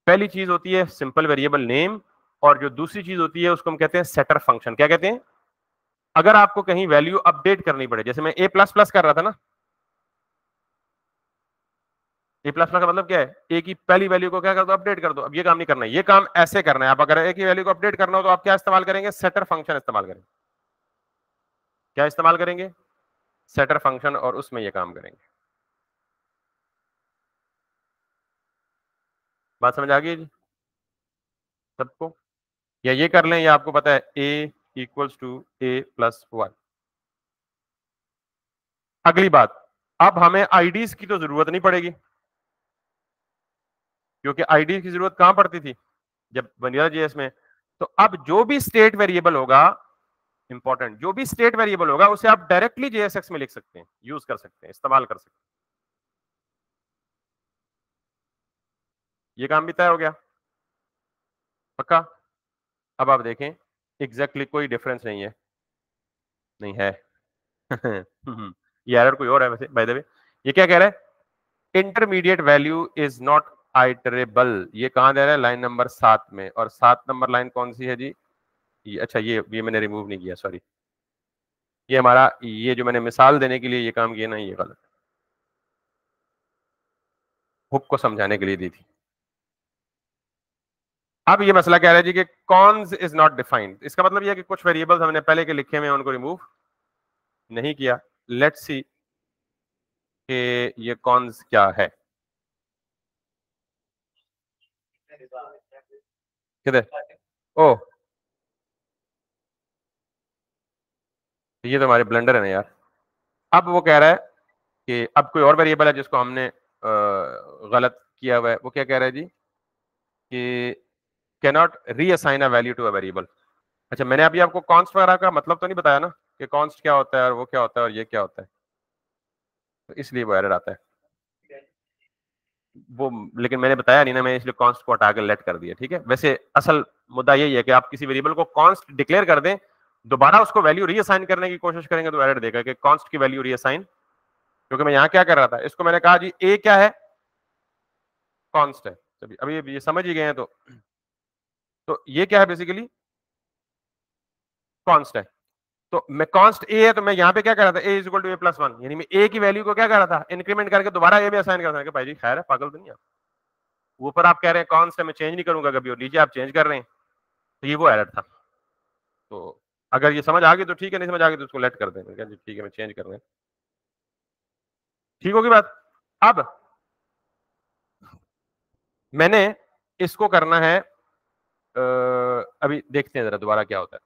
पहली चीज़ होती है सिंपल वेरिएबल नेम और जो दूसरी चीज़ होती है उसको हम कहते हैं सेटर फ़ंक्शन। क्या कहते हैं? अगर आपको कहीं वैल्यू अपडेट करनी पड़े, जैसे मैं ए प्लस प्लस कर रहा था ना ए प्लस प्लस का मतलब क्या है? ए की पहली वैल्यू को क्या कर दो? अपडेट कर दो। अब ये काम नहीं करना है। ये काम ऐसे करना है। आप अगर ए की वैल्यू को अपडेट करना हो तो आप क्या इस्तेमाल करेंगे? सेटर फ़ंक्शन इस्तेमाल करेंगे। क्या इस्तेमाल करेंगे? सेटर फ़ंक्शन और उसमें ये काम करेंगे। बात समझ आ गई जी? सबको? या ये कर लें या आपको पता है a equals to a plus one अगली बात। अब हमें आईडीज की तो ज़रूरत नहीं पड़ेगी। क्योंकि आईडी की ज़रूरत कहाँ पड़ती थी? जब वनिला जेएस में। तो अब जो भी स्टेट वेरिएबल होगा इंपॉर्टेंट जो भी स्टेट वेरिएबल होगा, उसे आप डायरेक्टली जेएसएक्स में लिख सकते हैं यूज़ कर सकते हैं, इस्तेमाल कर सकते हैं। ये काम भी तय हो गया। पक्का? अब आप देखें एग्जैक्टली exactly कोई डिफरेंस नहीं है। नहीं है। ये एरर कोई और है वैसे बाय द वे ये क्या कह रहा है? Intermediate value is not iterable. ये कहाँ दे रहा है? लाइन नंबर सात में। और सात नंबर लाइन कौन सी है जी? ये अच्छा ये ये मैंने रिमूव नहीं किया सॉरी ये हमारा, ये जो मैंने मिसाल देने के लिए ये काम किया ना, ये गलत। हुक को समझाने के लिए दी थी। अब ये मसला कह रहा है जी कि कॉन्स इज़ नॉट डिफाइंड इसका मतलब यह कि कुछ वेरिएबल्स हमने पहले के लिखे हुए हैं, उनको रिमूव नहीं किया। लेट्स सी कि ये कॉन्स क्या है। किधर ओ ये तो हमारे ब्लेंडर है ना यार। अब वो कह रहा है कि अब कोई और वेरिएबल है जिसको हमने गलत किया हुआ है। वो क्या कह रहा है जी? कि cannot reassign a value to a variable अच्छा मैंने अभी आपको कॉन्स्ट वगैरह का मतलब तो नहीं बताया ना कि कॉन्स्ट क्या होता है और वो क्या होता है और ये क्या होता है? तो इसलिए वो एरर आता है। वो लेकिन मैंने बताया नहीं ना, मैंने इसलिए कॉन्स्ट को हटाकर लेट कर दिया, ठीक है? वैसे असल मुद्दा यही है कि आप किसी वेरिएबल को कॉन्स्ट डिक्लेयर कर दें, दोबारा उसको वैल्यू रीअसाइन करने की कोशिश करेंगे तो एरर देगा कि कॉन्स्ट की वैल्यू रीअसाइन क्योंकि मैं यहाँ क्या कर रहा था? इसको मैंने कहा, जी ए क्या है? कॉन्स्ट है। अभी ये समझ ही गए हैं तो तो ये क्या है बेसिकली कॉन्स्ट है। तो मैं कॉन्स्ट ए है तो मैं यहाँ पे क्या कर रहा था? A is equal to a plus one यानी मैं ए की वैल्यू को क्या कर रहा था? इंक्रीमेंट करके दोबारा ए में असाइन कर रहा भाई जी, खैर है पागल आप ऊपर आप कह रहे हैं कॉन्स्ट है, मैं चेंज नहीं करूँगा कभी, और नीचे आप चेंज कर रहे हैं। तो ये वो एरर था। तो अगर ये समझ आ गई तो ठीक है, नहीं समझ आ गई तो उसको लेट कर देंगे। ठीक है, मैं चेंज कर रहे हैं। ठीक होगी बात? अब मैंने इसको करना है अभी देखते हैं जरा दोबारा क्या होता है।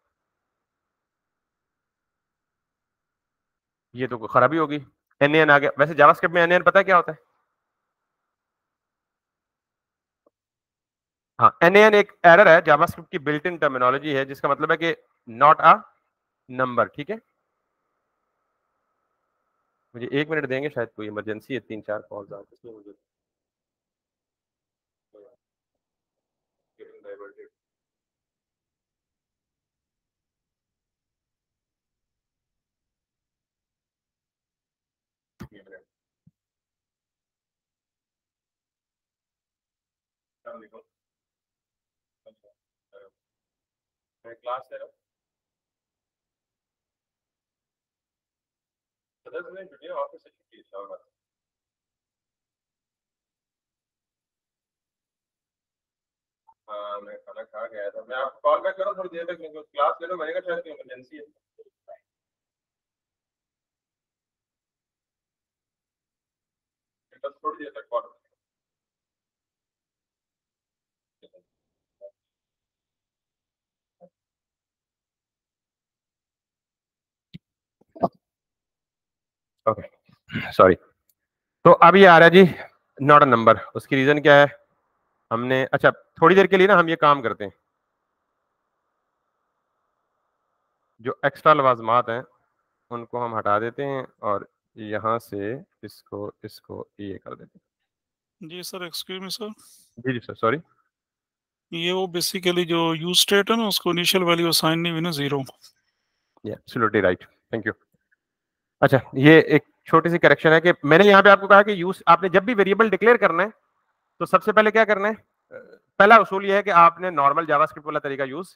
ये तो खराबी होगी। एन एन आ गया। वैसे जावास्क्रिप्ट में एन एन पता है क्या होता है? हाँ एन एन एक एरर है जावास्क्रिप्ट की बिल्ट इन टर्मिनोलॉजी है, जिसका मतलब है कि नॉट अ नंबर ठीक है? मुझे एक मिनट देंगे, शायद कोई इमरजेंसी है, तीन चार कॉल्स आ इसलिए मुझे क्लास ले रहा हूँ? दस मिनट जुड़िए ऑफ़िस से छुट्टी इंशाल्लाह हाँ मैं खाना खा गया था। मैं आपको कॉल बैक करूँ थोड़ी देर तक क्लास ले लो मैंने कहा शायद इमरजेंसी है। थोड़ी देर तक कॉल ओके सॉरी तो अब ये आ रहा है जी नॉट अ नंबर उसकी रीजन क्या है? हमने अच्छा थोड़ी देर के लिए ना हम ये काम करते हैं। जो एक्स्ट्रा लवाजमात हैं उनको हम हटा देते हैं और यहाँ से इसको इसको ये कर देते हैं। जी सर एक्सक्यूज मी सर जी जी सर सॉरी ये वो बेसिकली जो यूज़ स्टेट है ना उसको इनिशियल वैल्यू असाइन नहीं हुई ना ज़ीरो या एब्सोल्युटली राइट थैंक यू अच्छा ये एक छोटी सी करेक्शन है कि मैंने यहाँ पे आपको कहा कि यूज़ आपने जब भी वेरिएबल डिक्लेयर करना है तो सबसे पहले क्या करना है? पहला उसूल ये है कि आपने नॉर्मल जावास्क्रिप्ट वाला तरीका यूज़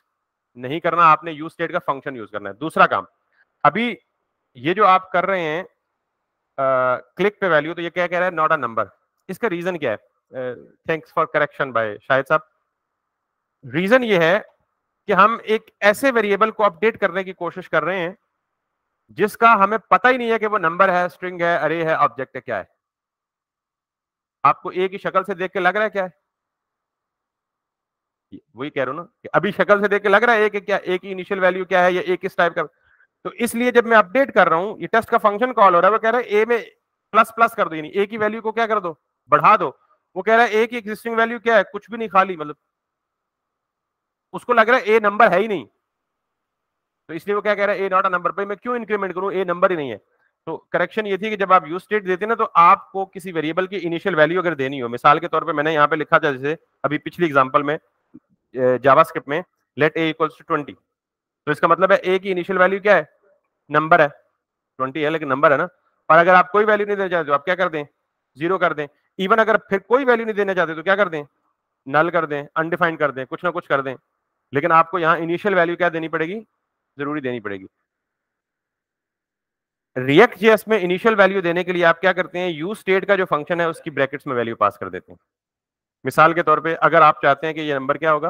नहीं करना, आपने यूज़ स्टेट का फ़ंक्शन यूज़ करना है। दूसरा काम, अभी ये जो आप कर रहे हैं क्लिक पे वैल्यू तो ये क्या कह रहा है? नॉट अ नंबर इसका रीजन क्या है? थैंक्स फॉर करेक्शन बाय शायद साहब। रीजन ये है कि हम एक ऐसे वेरिएबल को अपडेट करने की कोशिश कर रहे हैं जिसका हमें पता ही नहीं है कि वो नंबर है स्ट्रिंग है अरे है ऑब्जेक्ट है, क्या है। आपको एक ही शक्ल से देख के लग रहा है क्या है? वही कह रहा हूँ ना कि अभी शक्ल से देख के लग रहा है एक, क्या एक ही इनिशियल वैल्यू क्या है या एक किस टाइप का? तो इसलिए जब मैं अपडेट कर रहा हूँ, ये टेस्ट का फ़ंक्शन कॉल हो रहा है, वो कह रहा है ए में प्लस प्लस कर दो, यानी ए की वैल्यू को क्या कर दो? बढ़ा दो। वो कह रहा है ए की एग्जिस्टिंग वैल्यू क्या है? कुछ भी नहीं, खाली मतलब। उसको लग रहा है ए नंबर है ही नहीं। तो इसलिए वो क्या कह रहा है, ए नॉट अ नंबर भाई, मैं क्यों इंक्रीमेंट करूँ? ए नंबर ही नहीं है। तो करेक्शन ये थी कि जब आप यूज़ स्टेट देते ना तो आपको किसी वेरिएबल की इनिशियल वैल्यू अगर देनी हो, मिसाल के तौर पे मैंने यहाँ पे लिखा था जैसे अभी पिछली एग्जांपल में जावास्क्रिप्ट में let a equals to twenty तो इसका मतलब है ए की इनिशियल वैल्यू क्या है? नंबर है। ट्वेंटी है, लेकिन नंबर है ना। और अगर आप कोई वैल्यू नहीं देना चाहते तो आप क्या कर दें? ज़ीरो कर दें। इवन अगर फिर कोई वैल्यू नहीं देना चाहते तो क्या कर दें? नल कर दें अनडिफाइंड कर दें, कुछ ना कुछ कर दें। लेकिन आपको यहाँ इनिशियल वैल्यू क्या देनी पड़ेगी? ज़रूरी देनी पड़ेगी। रिएक्ट जेएस में इनिशियल वैल्यू देने के लिए आप क्या करते हैं? यू स्टेट का जो फ़ंक्शन है, उसकी ब्रैकेट्स में वैल्यू पास कर देते हैं। मिसाल के तौर पे अगर आप चाहते हैं कि ये नंबर क्या होगा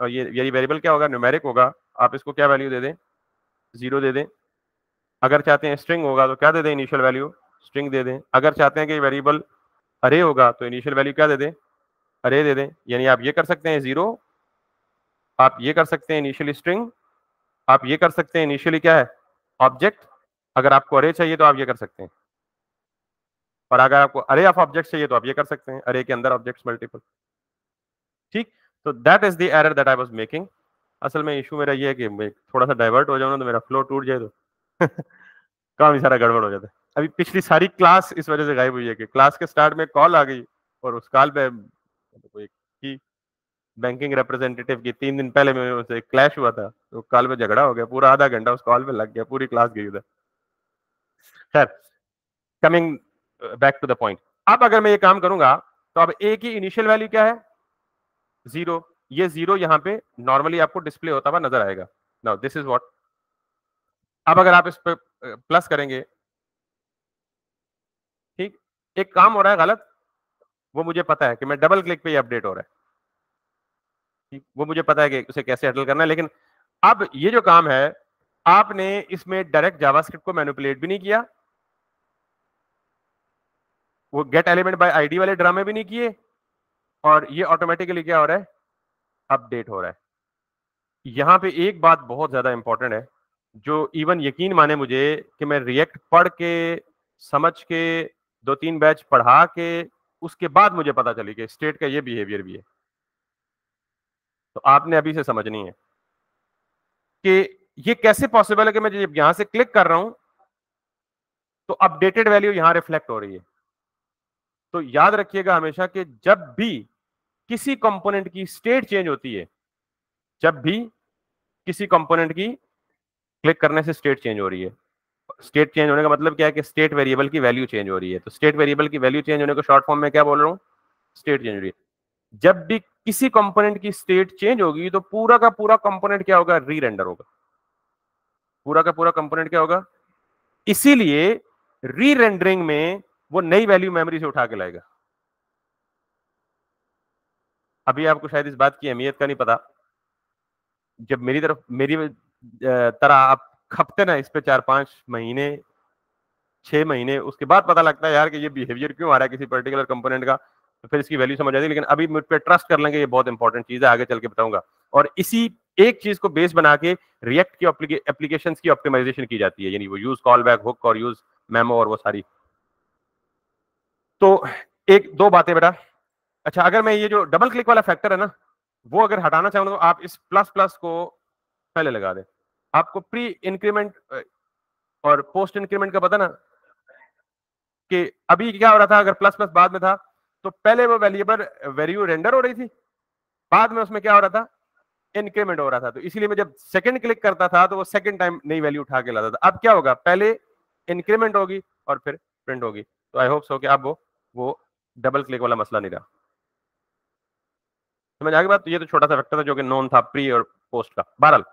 और ये ये वेरिएबल क्या होगा? न्यूमेरिक होगा। आप इसको क्या वैल्यू दे दें? ज़ीरो दे दें। अगर चाहते हैं स्ट्रिंग होगा तो क्या दे दें? इनिशियल वैल्यू स्ट्रिंग दे दें। अगर चाहते हैं कि वेरिएबल अरे होगा तो इनिशियल वैल्यू क्या दे दें? अरे दे दें। यानी आप ये कर सकते हैं ज़ीरो आप ये कर सकते हैं इनिशियली स्ट्रिंग आप ये कर सकते हैं इनिशियली क्या है? ऑब्जेक्ट अगर आपको अरे चाहिए तो आप ये कर सकते हैं। और अगर आपको अरे ऑफ़ ऑब्जेक्ट चाहिए तो आप ये कर सकते हैं अरे के अंदर ऑब्जेक्ट्स मल्टीपल ठीक? तो that is the error that I was making असल में इशू मेरा ये है कि मैं थोड़ा सा डाइवर्ट हो जाऊँ ना तो मेरा फ्लो टूट जाए तो। काम ही सारा गड़बड़ हो जाता है। अभी पिछली सारी क्लास इस वजह से गायब हुई है कि क्लास के स्टार्ट में कॉल आ गई और उस कॉल पे कोई की बैंकिंग रिप्रेजेंटेटिव की तीन दिन पहले में उनसे क्लैश हुआ था। तो कॉल पे झगड़ा हो गया पूरा आधा घंटा उस कॉल पे लग गया पूरी क्लास गई उधर। खैर coming back to the point अब अगर मैं ये काम करूँगा तो अब ए की इनिशियल वैल्यू क्या है? ज़ीरो ये ज़ीरो यहाँ पे नॉर्मली आपको डिस्प्ले होता हुआ नज़र आएगा। नाउ दिस इज़ व्हाट अब अगर आप इस पे प्लस uh, करेंगे ठीक? एक काम हो रहा है गलत? वो मुझे पता है कि मैं डबल क्लिक पे ये अपडेट हो रहा है। वो मुझे पता है कि उसे कैसे हैंडल करना है, लेकिन अब ये जो काम है, आपने इसमें डायरेक्ट जावास्क्रिप्ट को मैनिपुलेट भी नहीं किया। वो गेट एलिमेंट बाय आईडी वाले ड्रामे भी नहीं किए, और ये ऑटोमेटिकली क्या हो रहा है? अपडेट हो रहा है। यहाँ पे एक बात बहुत ज़्यादा इंपॉर्टेंट है, जो इवन यकीन माने मुझे कि मैं रिएक्ट पढ़ के, समझ के दो तीन बैच पढ़ा के, उसके बाद मुझे पता चली कि स्टेट का ये बिहेवियर भी है। तो आपने अभी से समझनी है कि ये कैसे पॉसिबल है कि मैं जब यहाँ से क्लिक कर रहा हूँ तो अपडेटेड वैल्यू यहाँ रिफ्लेक्ट हो रही है। तो याद रखिएगा हमेशा कि जब भी किसी कंपोनेंट की स्टेट चेंज होती है, जब भी किसी कंपोनेंट की क्लिक करने से स्टेट चेंज हो रही है। स्टेट चेंज होने का मतलब क्या है कि स्टेट वेरिएबल की वैल्यू चेंज हो रही है। तो स्टेट वेरिएबल की वैल्यू चेंज होने को शॉर्ट फॉर्म में क्या बोल रहा हूँ? स्टेट चेंज हो रही है। जब भी किसी कंपोनेंट की स्टेट चेंज होगी तो पूरा का पूरा कंपोनेंट क्या होगा? री रेंडर होगा। पूरा का पूरा कंपोनेंट क्या होगा? इसीलिए री रेंडरिंग में वो नई वैल्यू मेमोरी से उठा के लाएगा। अभी आपको शायद इस बात की अहमियत का नहीं पता। जब मेरी तरफ़, मेरी तरह आप खपते ना इस पे चार पाँच महीने, छह महीने, उसके बाद पता लगता है, यार, कि ये बिहेवियर क्यों आ रहा है किसी पर्टिकुलर कंपोनेंट का? तो फिर इसकी वैल्यू समझ आती है, लेकिन अभी मुझ पर ट्रस्ट कर लेंगे, ये बहुत इंपॉर्टेंट चीज़ है, आगे चल के बताऊँगा। और इसी एक चीज़ को बेस बना के रिएक्ट की एप्लीकेशन की ऑप्टिमाइजेशन की जाती है, यानी वो यूज़ कॉल बैक हुक और यूज़ मेमो और वो सारी। तो एक, दो बातें बेटा। अच्छा अगर मैं ये जो डबल क्लिक वाला फैक्टर है ना, वो अगर हटाना चाहूँ तो आप इस प्लस प्लस को पहले लगा दें। आपको प्री इंक्रीमेंट और पोस्ट इंक्रीमेंट का पता ना, कि अभी क्या हो रहा था, अगर प्लस प्लस बाद में था तो पहले वो वैल्यूएबल वैल्यू रेंडर हो रही थी। बाद में उसमें क्या हो रहा था? इंक्रीमेंट हो रहा था। तो इसीलिए मैं जब सेकंड क्लिक करता था तो वो सेकंड टाइम नई वैल्यू उठा के लाता था। अब क्या होगा? पहले इंक्रीमेंट होगी और फिर प्रिंट होगी। तो आई होप सो कि अब वो वो डबल क्लिक वाला मसला नहीं रहा। समझ आगे बात? तो ये तो छोटा सा फैक्टर था जो कि नॉन था प्री और पोस्ट का। बहरहाल,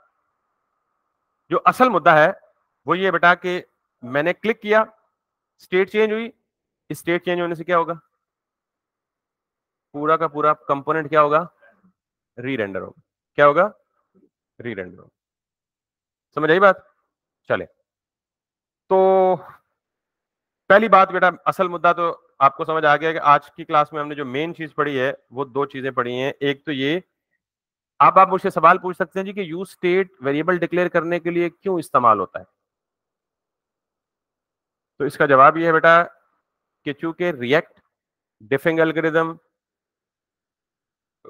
जो असल मुद्दा है, वो ये बेटा कि मैंने क्लिक किया स्टेट चेंज हुई। स्टेट चेंज होने से क्या होगा? पूरा का पूरा कंपोनेंट क्या होगा? री रेंडर होगा। क्या होगा? री रेंडर होगा। समझ आई बात? चले। तो पहली बात बेटा, असल मुद्दा तो आपको समझ आ गया कि आज की क्लास में हमने जो मेन चीज़ पढ़ी है, वो दो चीज़ें पढ़ी हैं। एक तो ये, अब आप मुझसे सवाल पूछ सकते हैं जी कि यू स्टेट वेरिएबल डिक्लेयर करने के लिए क्यों इस्तेमाल होता है? तो इसका जवाब ये है बेटा कि चूँकि React diffing algorithm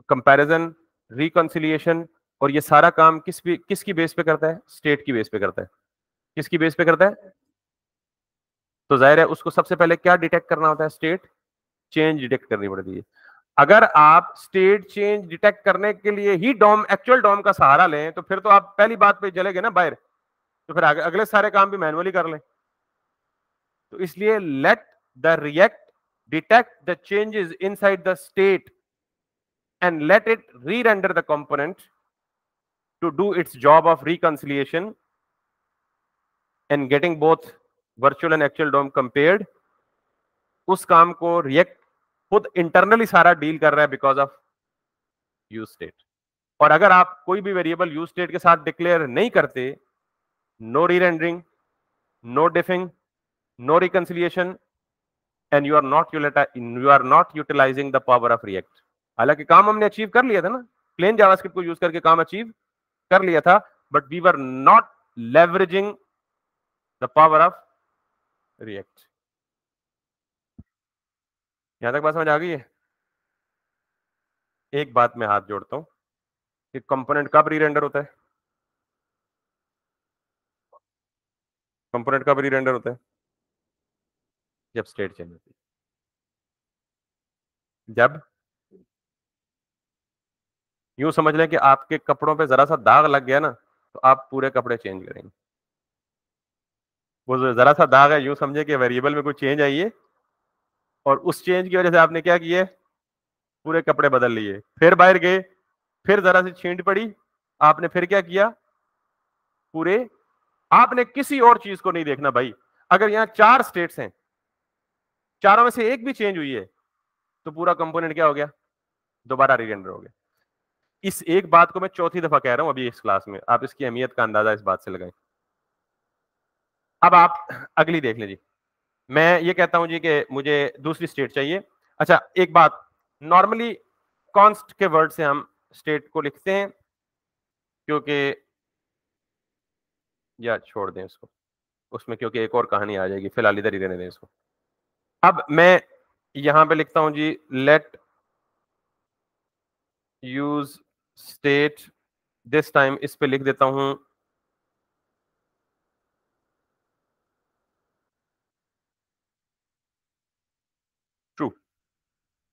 comparison reconciliation और ये सारा काम किस भी किसकी बेस पे करता है? स्टेट की बेस पे करता है। किसकी बेस पे करता है? तो ज़ाहिर है उसको सबसे पहले क्या डिटेक्ट करना होता है? स्टेट चेंज डिटेक्ट करनी पड़ती है। अगर आप स्टेट चेंज डिटेक्ट करने के लिए ही डॉम एक्चुअल डॉम का सहारा लें तो फिर तो आप पहली बात पे चले गए ना बाहर। तो फिर अगले सारे काम भी मैनुअली कर लें। तो इसलिए let the React detect the changes inside the state let it re render the component to do its job of reconciliation and getting both virtual and actual DOM compared उस काम को रिएक्ट खुद internally सारा deal कर रहा है because of use state और अगर आप कोई भी वेरिएबल यूज़ स्टेट के साथ डिक्लेयर नहीं करते no re rendering no diffing no reconciliation and you are not you are not utilizing the power of React हालाँकि काम हमने अचीव कर लिया था ना प्लेन जावास्क्रिप्ट को यूज़ करके काम अचीव कर लिया था but we were not leveraging the power of React यहाँ तक बात समझ आ गई है? एक बात में हाथ जोड़ता हूँ कि कंपोनेंट कब रीरेंडर होता है? कंपोनेंट कब री रेंडर होता है? जब स्टेट चेंज होती है। जब यूँ समझ लें कि आपके कपड़ों पे जरा सा दाग लग गया ना तो आप पूरे कपड़े चेंज करेंगे। वो जरा सा दाग है, यूँ समझे कि वेरिएबल में कोई चेंज आई है, और उस चेंज की वजह से आपने क्या किए पूरे कपड़े बदल लिए। फिर बाहर गए, फिर जरा सी छींट पड़ी, आपने फिर क्या किया, पूरे, आपने किसी और चीज़ को नहीं देखना भाई। अगर यहाँ चार स्टेट्स हैं, चारों में से एक भी चेंज हुई है तो पूरा कंपोनेंट क्या हो गया, दोबारा रिजेंडर हो गया। इस एक बात को मैं चौथी दफ़ा कह रहा हूँ अभी इस क्लास में। आप इसकी अहमियत का अंदाज़ा इस बात से लगाएँ। अब आप अगली देख लीजिए। मैं ये कहता हूँ जी कि मुझे दूसरी स्टेट चाहिए। अच्छा एक बात। नॉर्मली कॉन्स्ट के वर्ड से हम स्टेट को लिखते हैं, क्योंकि या छोड़ दें इसको। उसमें क्योंकि एक और कहानी आ जाएगी, फ़िलहाल इधर ही रहने दें इसको। अब मैं यहाँ पे लिखता हूँ जी let use state this time इस पे लिख देता हूँ। ट्रू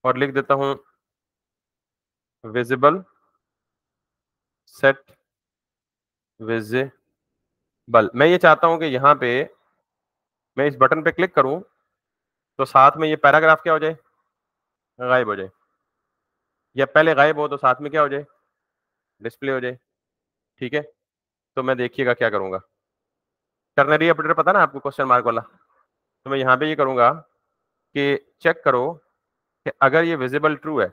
और लिख देता हूँ विजिबल सेट विजिबल मैं ये चाहता हूँ कि यहाँ पे मैं इस बटन पे क्लिक करूँ तो साथ में ये पैराग्राफ क्या हो जाए? गायब हो जाए। या पहले गायब हो तो साथ में क्या हो जाए? डिस्प्ले हो जाए, ठीक है? तो मैं देखिएगा क्या करूँगा। टर्नरी ऑपरेटर पता ना आपको क्वेश्चन मार्क वाला? तो मैं यहाँ पे ये करूँगा कि चेक करो कि अगर ये विजिबल ट्रू है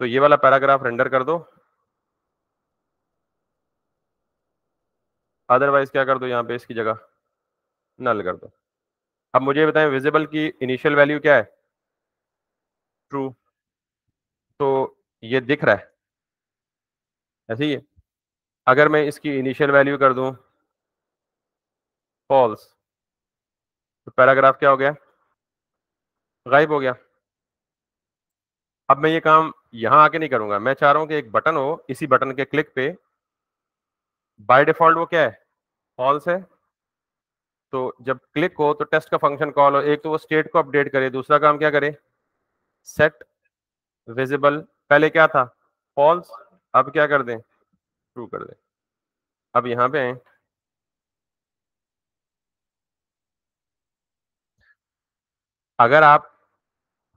तो ये वाला पैराग्राफ रेंडर कर दो। अदरवाइज़ क्या कर दो यहाँ पे इसकी जगह? नल कर दो। अब मुझे बताएँ विजिबल की इनिशियल वैल्यू क्या है? ट्रू तो ये दिख रहा है। ऐसे ही, अगर मैं इसकी इनिशियल वैल्यू कर दूँ फॉल्स तो पैराग्राफ क्या हो गया? गायब हो गया। अब मैं ये काम यहाँ आके नहीं करूँगा। मैं चाह रहा हूँ कि एक बटन हो, इसी बटन के क्लिक पे। बाय डिफ़ॉल्ट वो क्या है? फॉल्स है। तो जब क्लिक हो तो टेस्ट का फ़ंक्शन कॉल हो। एक तो वो स्टेट को अपडेट करे, दूसरा काम क्या करे? सेट विजिबल पहले क्या था? फॉल्स अब क्या कर दें? ट्रू कर दें। अब यहाँ पे आए। अगर आप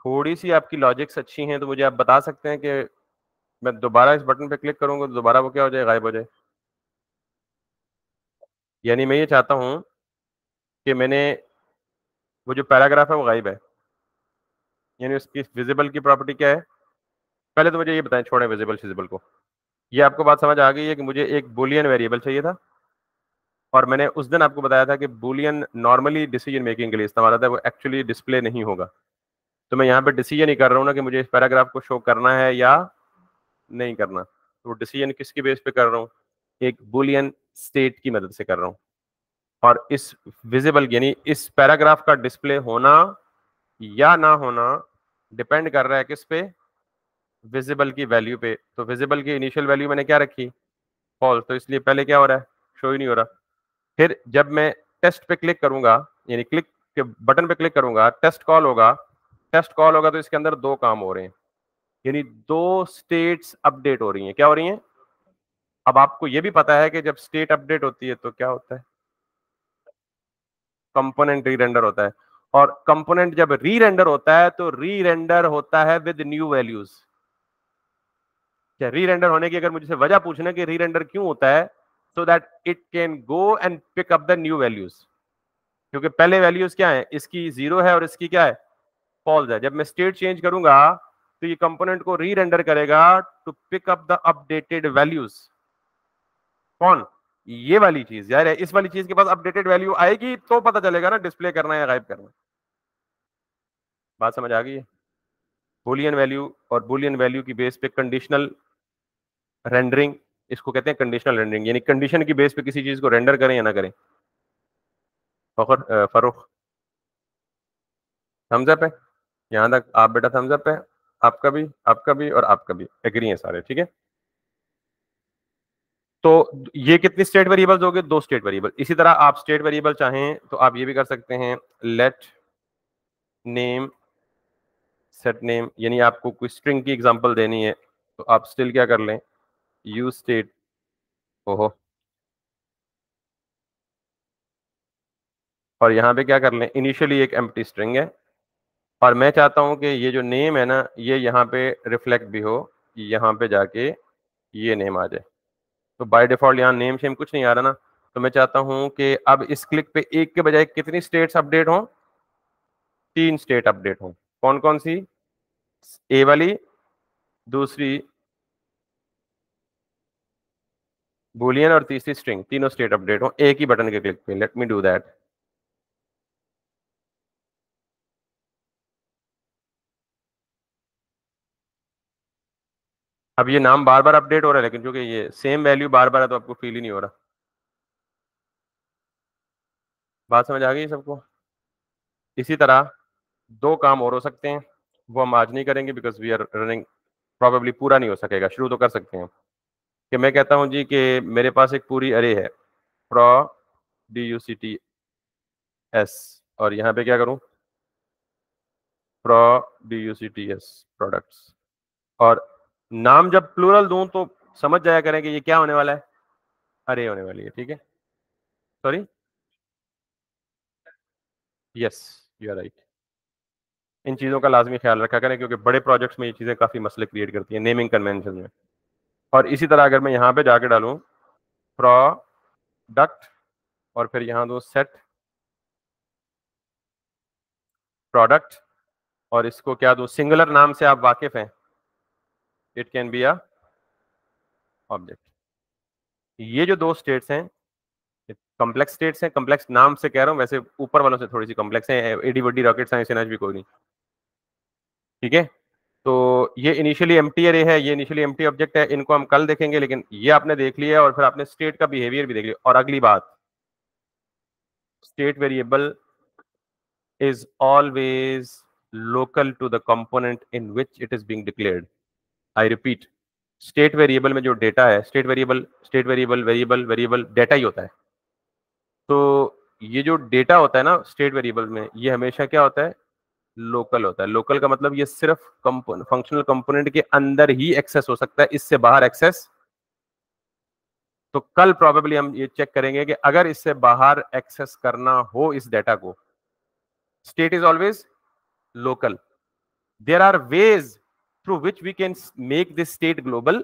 थोड़ी सी आपकी लॉजिक्स अच्छी हैं तो मुझे आप बता सकते हैं कि मैं दोबारा इस बटन पे क्लिक करूँगा तो दोबारा वो क्या हो जाए? गायब हो जाए। यानी मैं ये चाहता हूँ कि मैंने वो जो पैराग्राफ है, वो गायब है। यानी उसकी विजिबल की प्रॉपर्टी क्या है? पहले तो मुझे ये बताएँ, छोड़ें विजिबल फिजिबल को। ये आपको बात समझ आ गई है कि मुझे एक बुलियन वेरिएबल चाहिए था। और मैंने उस दिन आपको बताया था कि बुलियन नॉर्मली डिसीज़न मेकिंग के लिए इस्तेमाल होता है, वो एक्चुअली डिस्प्ले नहीं होगा। तो मैं यहाँ पे डिसीज़न ही कर रहा हूँ ना कि मुझे इस पैराग्राफ को शो करना है या नहीं करना। तो डिसीज़न किसकी बेस पे कर रहा हूँ? एक बुलियन स्टेट की मदद से कर रहा हूँ। और इस विजिबल यानी इस पैराग्राफ का डिस्प्ले होना या ना होना डिपेंड कर रहा है किस पे? विजिबल की वैल्यू पे तो विजिबल की इनिशियल वैल्यू मैंने क्या रखी? फॉल्स तो इसलिए पहले क्या हो रहा है? शो ही नहीं हो रहा। फिर जब मैं टेस्ट पे क्लिक करूँगा, यानी क्लिक के बटन पे क्लिक करूँगा टेस्ट कॉल होगा टेस्ट कॉल होगा तो इसके अंदर दो काम हो रहे हैं। यानी दो स्टेट्स अपडेट हो रही हैं। क्या हो रही हैं? अब आपको यह भी पता है कि जब स्टेट अपडेट होती है तो क्या होता है? कंपोनेंट री रेंडर होता है। और कंपोनेंट जब री रेंडर होता है तो री रेंडर होता है विद न्यू वैल्यूज़ क्या री रेंडर होने की अगर मुझे वजह पूछना कि री रेंडर क्यों होता है so that it can go and pick up the new values क्योंकि पहले वैल्यूज़ क्या है? इसकी ज़ीरो है और इसकी क्या है? फॉल्स है। जब मैं स्टेट चेंज करूँगा तो ये कंपोनेंट को री रेंडर करेगा to pick up the updated values कौन? ये वाली चीज़। यार, इस वाली चीज़ के पास अपडेटेड वैल्यू आएगी तो पता चलेगा ना डिस्प्ले करना या गायब करना। बात समझ आ गई? है बुलियन वैल्यू और बुलियन वैल्यू की बेस पे कंडीशनल रेंडरिंग इसको कहते हैं कंडीशनल रेंडरिंग यानी कंडीशन की बेस पे किसी चीज़ को रेंडर करें या ना करें। फखर फरुख। थम्सअप है। यहाँ तक, आप बेटा थम्सअप है। आपका भी आपका भी और आपका भी। एग्री है सारे, ठीक है? तो ये कितनी स्टेट वेरिएबल्स हो गए? दो स्टेट वेरिएबल इसी तरह आप स्टेट वेरिएबल चाहें तो आप ये भी कर सकते हैं। लेट नेम सेट नेम यानी आपको कोई स्ट्रिंग की एग्जांपल देनी है तो आप स्टिल क्या कर लें? यू स्टेट ओहो। और यहाँ पे क्या कर लें इनिशियली एक एम्प्टी स्ट्रिंग है, और मैं चाहता हूँ कि ये जो नेम है ना, ये यहाँ पे रिफ्लेक्ट भी हो, यहाँ पे जाके ये नेम आ जाए। तो बाय डिफ़ॉल्ट यहाँ नेम शेम कुछ नहीं आ रहा ना तो मैं चाहता हूँ कि अब इस क्लिक पे एक के बजाय कितनी स्टेट्स अपडेट हों? तीन स्टेट अपडेट हों। कौन कौन सी? ए वाली, दूसरी बुलियन और तीसरी स्ट्रिंग तीनों स्टेट अपडेट हो, एक ही बटन के क्लिक पे लेट मी डू दैट अब ये नाम बार बार अपडेट हो रहा है, लेकिन क्योंकि ये सेम वैल्यू बार बार है तो आपको फील ही नहीं हो रहा। बात समझ आ गई सबको? इसी तरह दो काम और हो सकते हैं, वो हम आज नहीं करेंगे because we are running probably पूरा नहीं हो सकेगा, शुरू तो कर सकते हैं। कि मैं कहता हूँ जी कि मेरे पास एक पूरी अरे है pro D U C T S और यहाँ पे क्या करूँ? Pro D U C T S products और नाम जब प्लूरल दूँ तो समझ जाया करें कि ये क्या होने वाला है? अरे होने वाली है, ठीक है? Sorry yes you are right इन चीज़ों का लाजमी ख्याल रखा करें, क्योंकि बड़े प्रोजेक्ट्स में ये चीज़ें काफ़ी मसले क्रिएट करती हैं नेमिंग कन्वेंशन में। और इसी तरह अगर मैं यहाँ पे जाके डालूँ प्रोडक्ट और फिर यहाँ दो सेट प्रोडक्ट और इसको क्या दो सिंगुलर नाम से आप वाकिफ हैं। It can be a object ये जो दो स्टेट्स हैं कॉम्प्लेक्स स्टेट्स हैं कॉम्प्लेक्स नाम से कह रहा हूँ, वैसे ऊपर वालों से थोड़ी सी कॉम्प्लेक्स है एडी वडी रॉकेट साइंस भी कोई नहीं। ठीक है? तो ये इनिशियली एम टी है, ये इनिशियली एम ऑब्जेक्ट है, इनको हम कल देखेंगे, लेकिन ये आपने देख लिया और फिर आपने स्टेट का बिहेवियर भी देख लिया। और अगली बात state variable is always local to the component in which it is being declared I repeat state variable में जो डेटा है state variable state variable variable variable data ही होता है। तो ये जो डेटा होता है ना स्टेट वेरिएबल में, ये हमेशा क्या होता है? लोकल होता है। लोकल का मतलब ये सिर्फ़ फंक्शनल कंपोनेंट के अंदर ही एक्सेस हो सकता है, इससे बाहर एक्सेस तो कल प्रॉबेबली हम ये चेक करेंगे कि अगर इससे बाहर एक्सेस करना हो इस डेटा को state is always local there are ways through which we can make this state global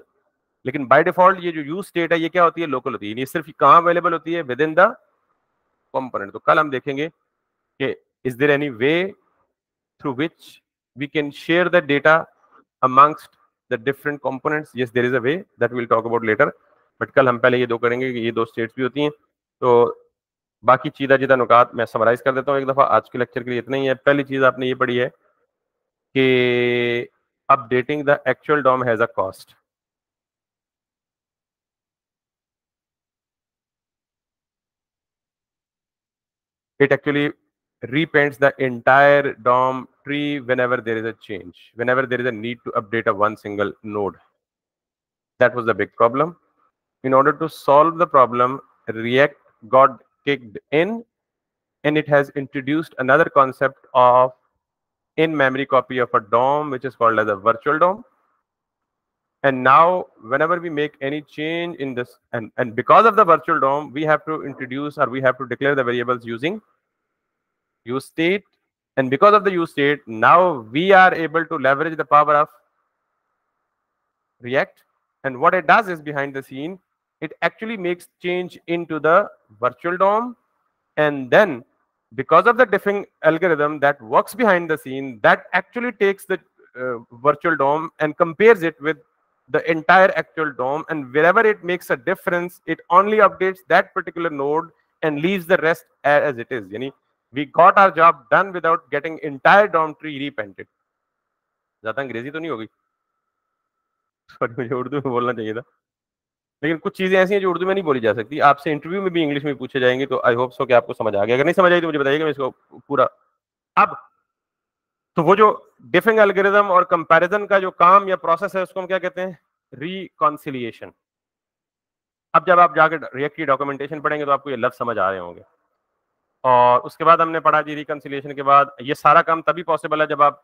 लेकिन बाय डिफ़ॉल्ट ये जो यूज़ स्टेट है, ये क्या होती है? लोकल होती है। सिर्फ़ कहाँ अवेलेबल होती है? विद इन द कंपोनेंट तो कल हम देखेंगे कि is there any way through which we can share the data amongst the different components yes there is a way that we'll talk about later but कल हम पहले ये दो करेंगे ये दो स्टेट्स भी होती हैं तो बाकी चीज़ा जिदा नुकात मैं समराइज कर देता हूँ एक दफ़ा आज के लेक्चर के लिए इतना ही है पहली चीज़ आपने ये पढ़ी है कि updating the actual DOM has a cost it actually repaints the entire DOM tree whenever there is a change, whenever there is a need to update a one single node. That was the big problem. In order to solve the problem, React got kicked in and it has introduced another concept of in-memory copy of a DOM, which is called as a virtual DOM. And now, whenever we make any change in this, and, and because of the virtual DOM, we have to introduce or we have to declare the variables using use state and because of the use state now we are able to leverage the power of react. And what it does is behind the scene it actually makes change into the virtual dom. And then because of the diffing algorithm that works behind the scene that actually takes the uh, virtual dom and compares it with the entire actual dom. And wherever it makes a difference it only updates that particular node and leaves the rest as it is yani we got our job done without getting entire dormitory repainted. ज़्यादा अंग्रेज़ी तो नहीं होगी। Sorry मुझे उर्दू में बोलना चाहिए था। लेकिन कुछ चीज़ें ऐसी हैं जो उर्दू में नहीं बोली जा सकती। आपसे इंटरव्यू में भी इंग्लिश में पूछे जाएँगे तो आई होप सो कि आपको समझ आ गया। अगर नहीं समझ आई तो मुझे बताइएगा, मैं इसको पूरा अब तो वो जो डिफिंग एल्गोरिदम और कंपैरिजन का जो काम या प्रोसेस है, उसको हम क्या कहते हैं? रिकॉन्सिलिएशन अब जब आप जाकर रिएक्ट डॉक्यूमेंटेशन पढ़ेंगे तो आपको ये लफ्ज समझ आ रहे होंगे। और उसके बाद हमने पढ़ा जी रिकन्सिलेशन के बाद, ये सारा काम तभी पॉसिबल है जब आप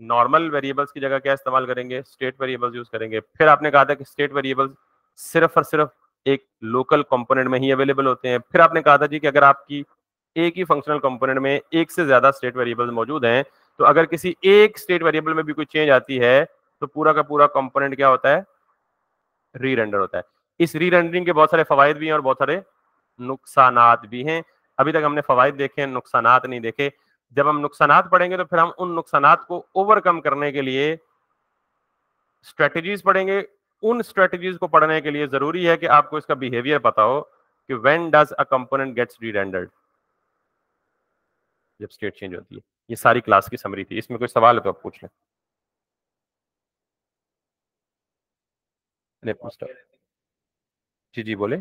नॉर्मल वेरिएबल्स की जगह क्या इस्तेमाल करेंगे स्टेट वेरिएबल्स यूज़ करेंगे। फिर आपने कहा था कि स्टेट वेरिएबल्स सिर्फ़ और सिर्फ़ एक लोकल कंपोनेंट में ही अवेलेबल होते हैं। फिर आपने कहा था जी कि अगर आपकी एक ही फंक्शनल कंपोनेंट में एक से ज़्यादा स्टेट वेरिएबल्स मौजूद हैं तो अगर किसी एक स्टेट वेरिएबल में भी कोई चेंज आती है तो पूरा का पूरा कंपोनेंट क्या होता है? री रेंडर होता है। इस री रेंडरिंग के बहुत सारे फवायद भी हैं और बहुत सारे नुकसान भी हैं। अभी तक हमने फवायद देखे नुकसान नहीं देखे। जब हम नुकसान पढ़ेंगे तो फिर हम उन नुकसान को ओवरकम करने के लिए स्ट्रेटजीज पढ़ेंगे। उन स्ट्रेटजीज को पढ़ने के लिए ज़रूरी है कि आपको इसका बिहेवियर पता हो कि when does a component gets rerendered जब स्टेट चेंज होती है। ये सारी क्लास की समरी थी। इसमें कोई सवाल है तो आप पूछ लें। जी जी बोले